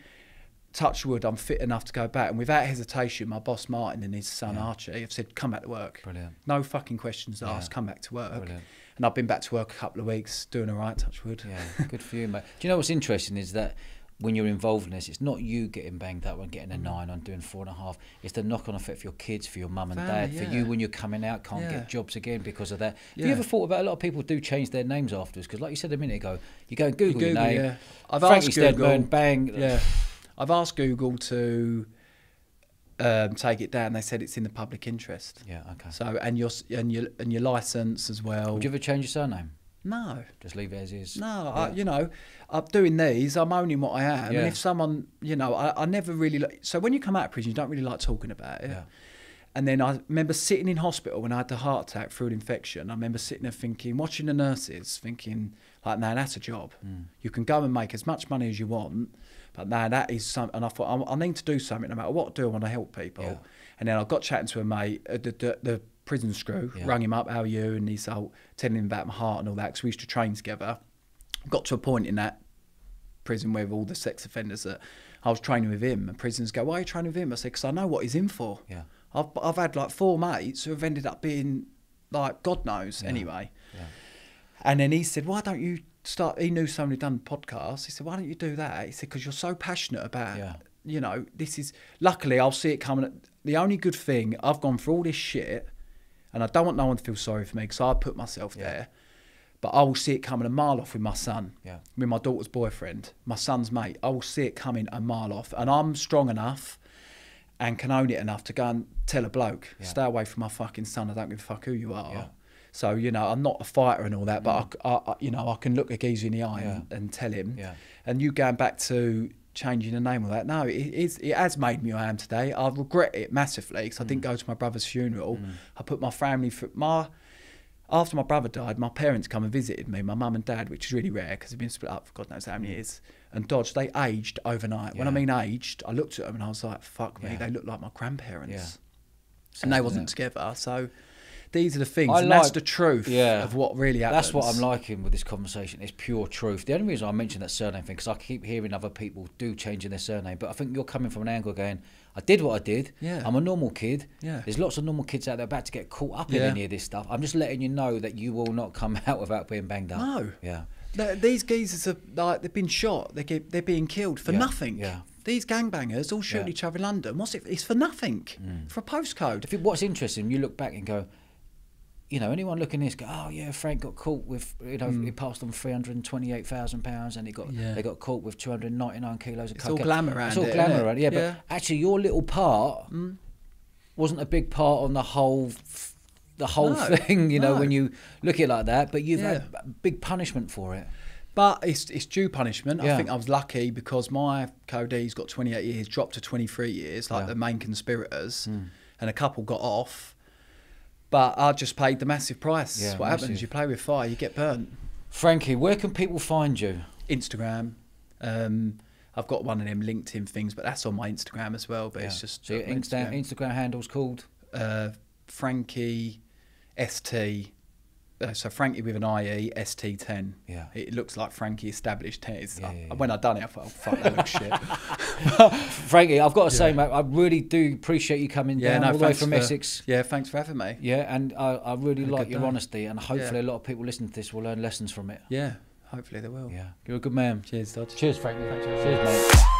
touch wood, I'm fit enough to go back, and without hesitation, my boss Martin and his son Yeah. Archie have said, "Come back to work." Brilliant. No fucking questions Yeah. asked. Come back to work. Brilliant. And I've been back to work a couple of weeks, doing all right. Touch wood. Yeah, good for you, mate. Do you know what's interesting is that when you're involved in this, it's not you getting banged up and getting a mm. nine on doing four and a half. It's the knock-on effect for your kids, for your mum and Family, dad, for you when you're coming out, can't Yeah. get jobs again because of that. Have you ever thought about a lot of people do change their names afterwards? Because like you said a minute ago, you go and Google, your Google, name, yeah. I've Frankie asked Google. Stedman, bang. Yeah, I've asked Google to um, take it down. They said it's in the public interest. Yeah, okay. So and your and your and your license as well. Would you ever change your surname? No, Just leave it as is. no. Yeah. I, you know, I'm doing these. I'm owning what I am. Yeah. And if someone, you know, I, I never really. Like, so when you come out of prison, you don't really like talking about it. Yeah. And then I remember sitting in hospital when I had the heart attack through an infection. I remember sitting there thinking, watching the nurses, thinking, like, man, that's a job. Mm. You can go and make as much money as you want, but now that is something. And I thought, I, I need to do something no matter what I do. I want to help people. Yeah. And then I got chatting to a mate, uh, the, the, the prison screw, Yeah. rang him up, how are you? And he's all telling him about my heart and all that, because we used to train together. Got to a point in that prison with all the sex offenders that I was training with him, and prisoners go, "Why are you training with him?" I said, "Because I know what he's in for." Yeah. I've I've had like four mates who have ended up being like God knows Yeah. anyway. Yeah. And then he said, "Why don't you start?" He knew someone who'd done podcasts. He said, "Why don't you do that?" He said, "Because you're so passionate about, Yeah. you know, this is." Luckily, I'll see it coming. The only good thing I've gone through all this shit, and I don't want no one to feel sorry for me because I put myself Yeah. there. But I will see it coming a mile off with my son, Yeah. with my daughter's boyfriend, my son's mate. I will see it coming a mile off, and I'm strong enough and can own it enough to go and tell a bloke, Yeah. stay away from my fucking son. I don't give a fuck who you are. Yeah. So you know, I'm not a fighter and all that, but I, I- I- you know, I can look a geezer in the eye and, Yeah. and tell him. Yeah. And you going back to changing the name of that? No, it is. It has made me who I am today. I regret it massively because I didn't Mm. go to my brother's funeral. I put my family for my. After my brother died, my parents come and visited me, my mum and dad, which is really rare because they've been split up for God knows how many years. And Dodge, they aged overnight. When I Mm. Mean aged, I looked at them and I was like, "Fuck me, they look like my grandparents." Yeah. And they wasn't together, so these are the things, I and that's the truth yeah. of what really happens. That's what I'm liking with this conversation. It's pure truth. The only reason I mention that surname thing because I keep hearing other people do changing their surname, but I think you're coming from an angle going, "I did what I did. Yeah. I'm a normal kid. Yeah. There's lots of normal kids out there about to get caught up in Yeah. any of this stuff. I'm just letting you know that you will not come out without being banged up. No. Yeah. Th- These geezers are like they've been shot. They get, they're being killed for Yeah, nothing. yeah. These gangbangers all shoot Yeah. Mm. each other in London. What's it? It's for nothing. For a postcode. If it, what's interesting, you look back and go, you know, anyone looking at this go, oh yeah, Frank got caught with, you know, mm. he passed on three hundred and twenty-eight thousand pounds, and he got. Yeah. they got caught with two hundred ninety-nine kilos of It's all cocaine. glamour around It's all it, glamour around it, yeah, Yeah. But actually, your little part mm. wasn't a big part on the whole. The whole No, thing, you know, no. when you look at it like that, but you've Yeah. had a big punishment for it. But it's it's due punishment. I think I was lucky because my code's got 28 years, dropped to 23 years, like Yeah. the main conspirators, mm. and a couple got off. But I just paid the massive price. Yeah, what happens? You play with fire, you get burnt. Frankie, where can people find you? Instagram. Um, I've got one of them LinkedIn things, but that's on my Instagram as well. But it's just so your on Insta- Instagram handle's called. uh, Frankie ST. Uh, so Frankie with an IE ST10. Yeah. It looks like Frankie established 10. It's- Yeah, yeah, yeah. When I done it, I thought, oh, fuck, that looks shit. Frankie, I've got to say, mate, I really do appreciate you coming Yeah, down no, all the way from for, Essex. Yeah, thanks for having me. Yeah, and I, I really Had like your day. honesty, and hopefully a lot of people listening to this will learn lessons from it. Yeah, hopefully they will. Yeah, you're a good man. Cheers, Dodge. Cheers, Frankie. Cheers, mate.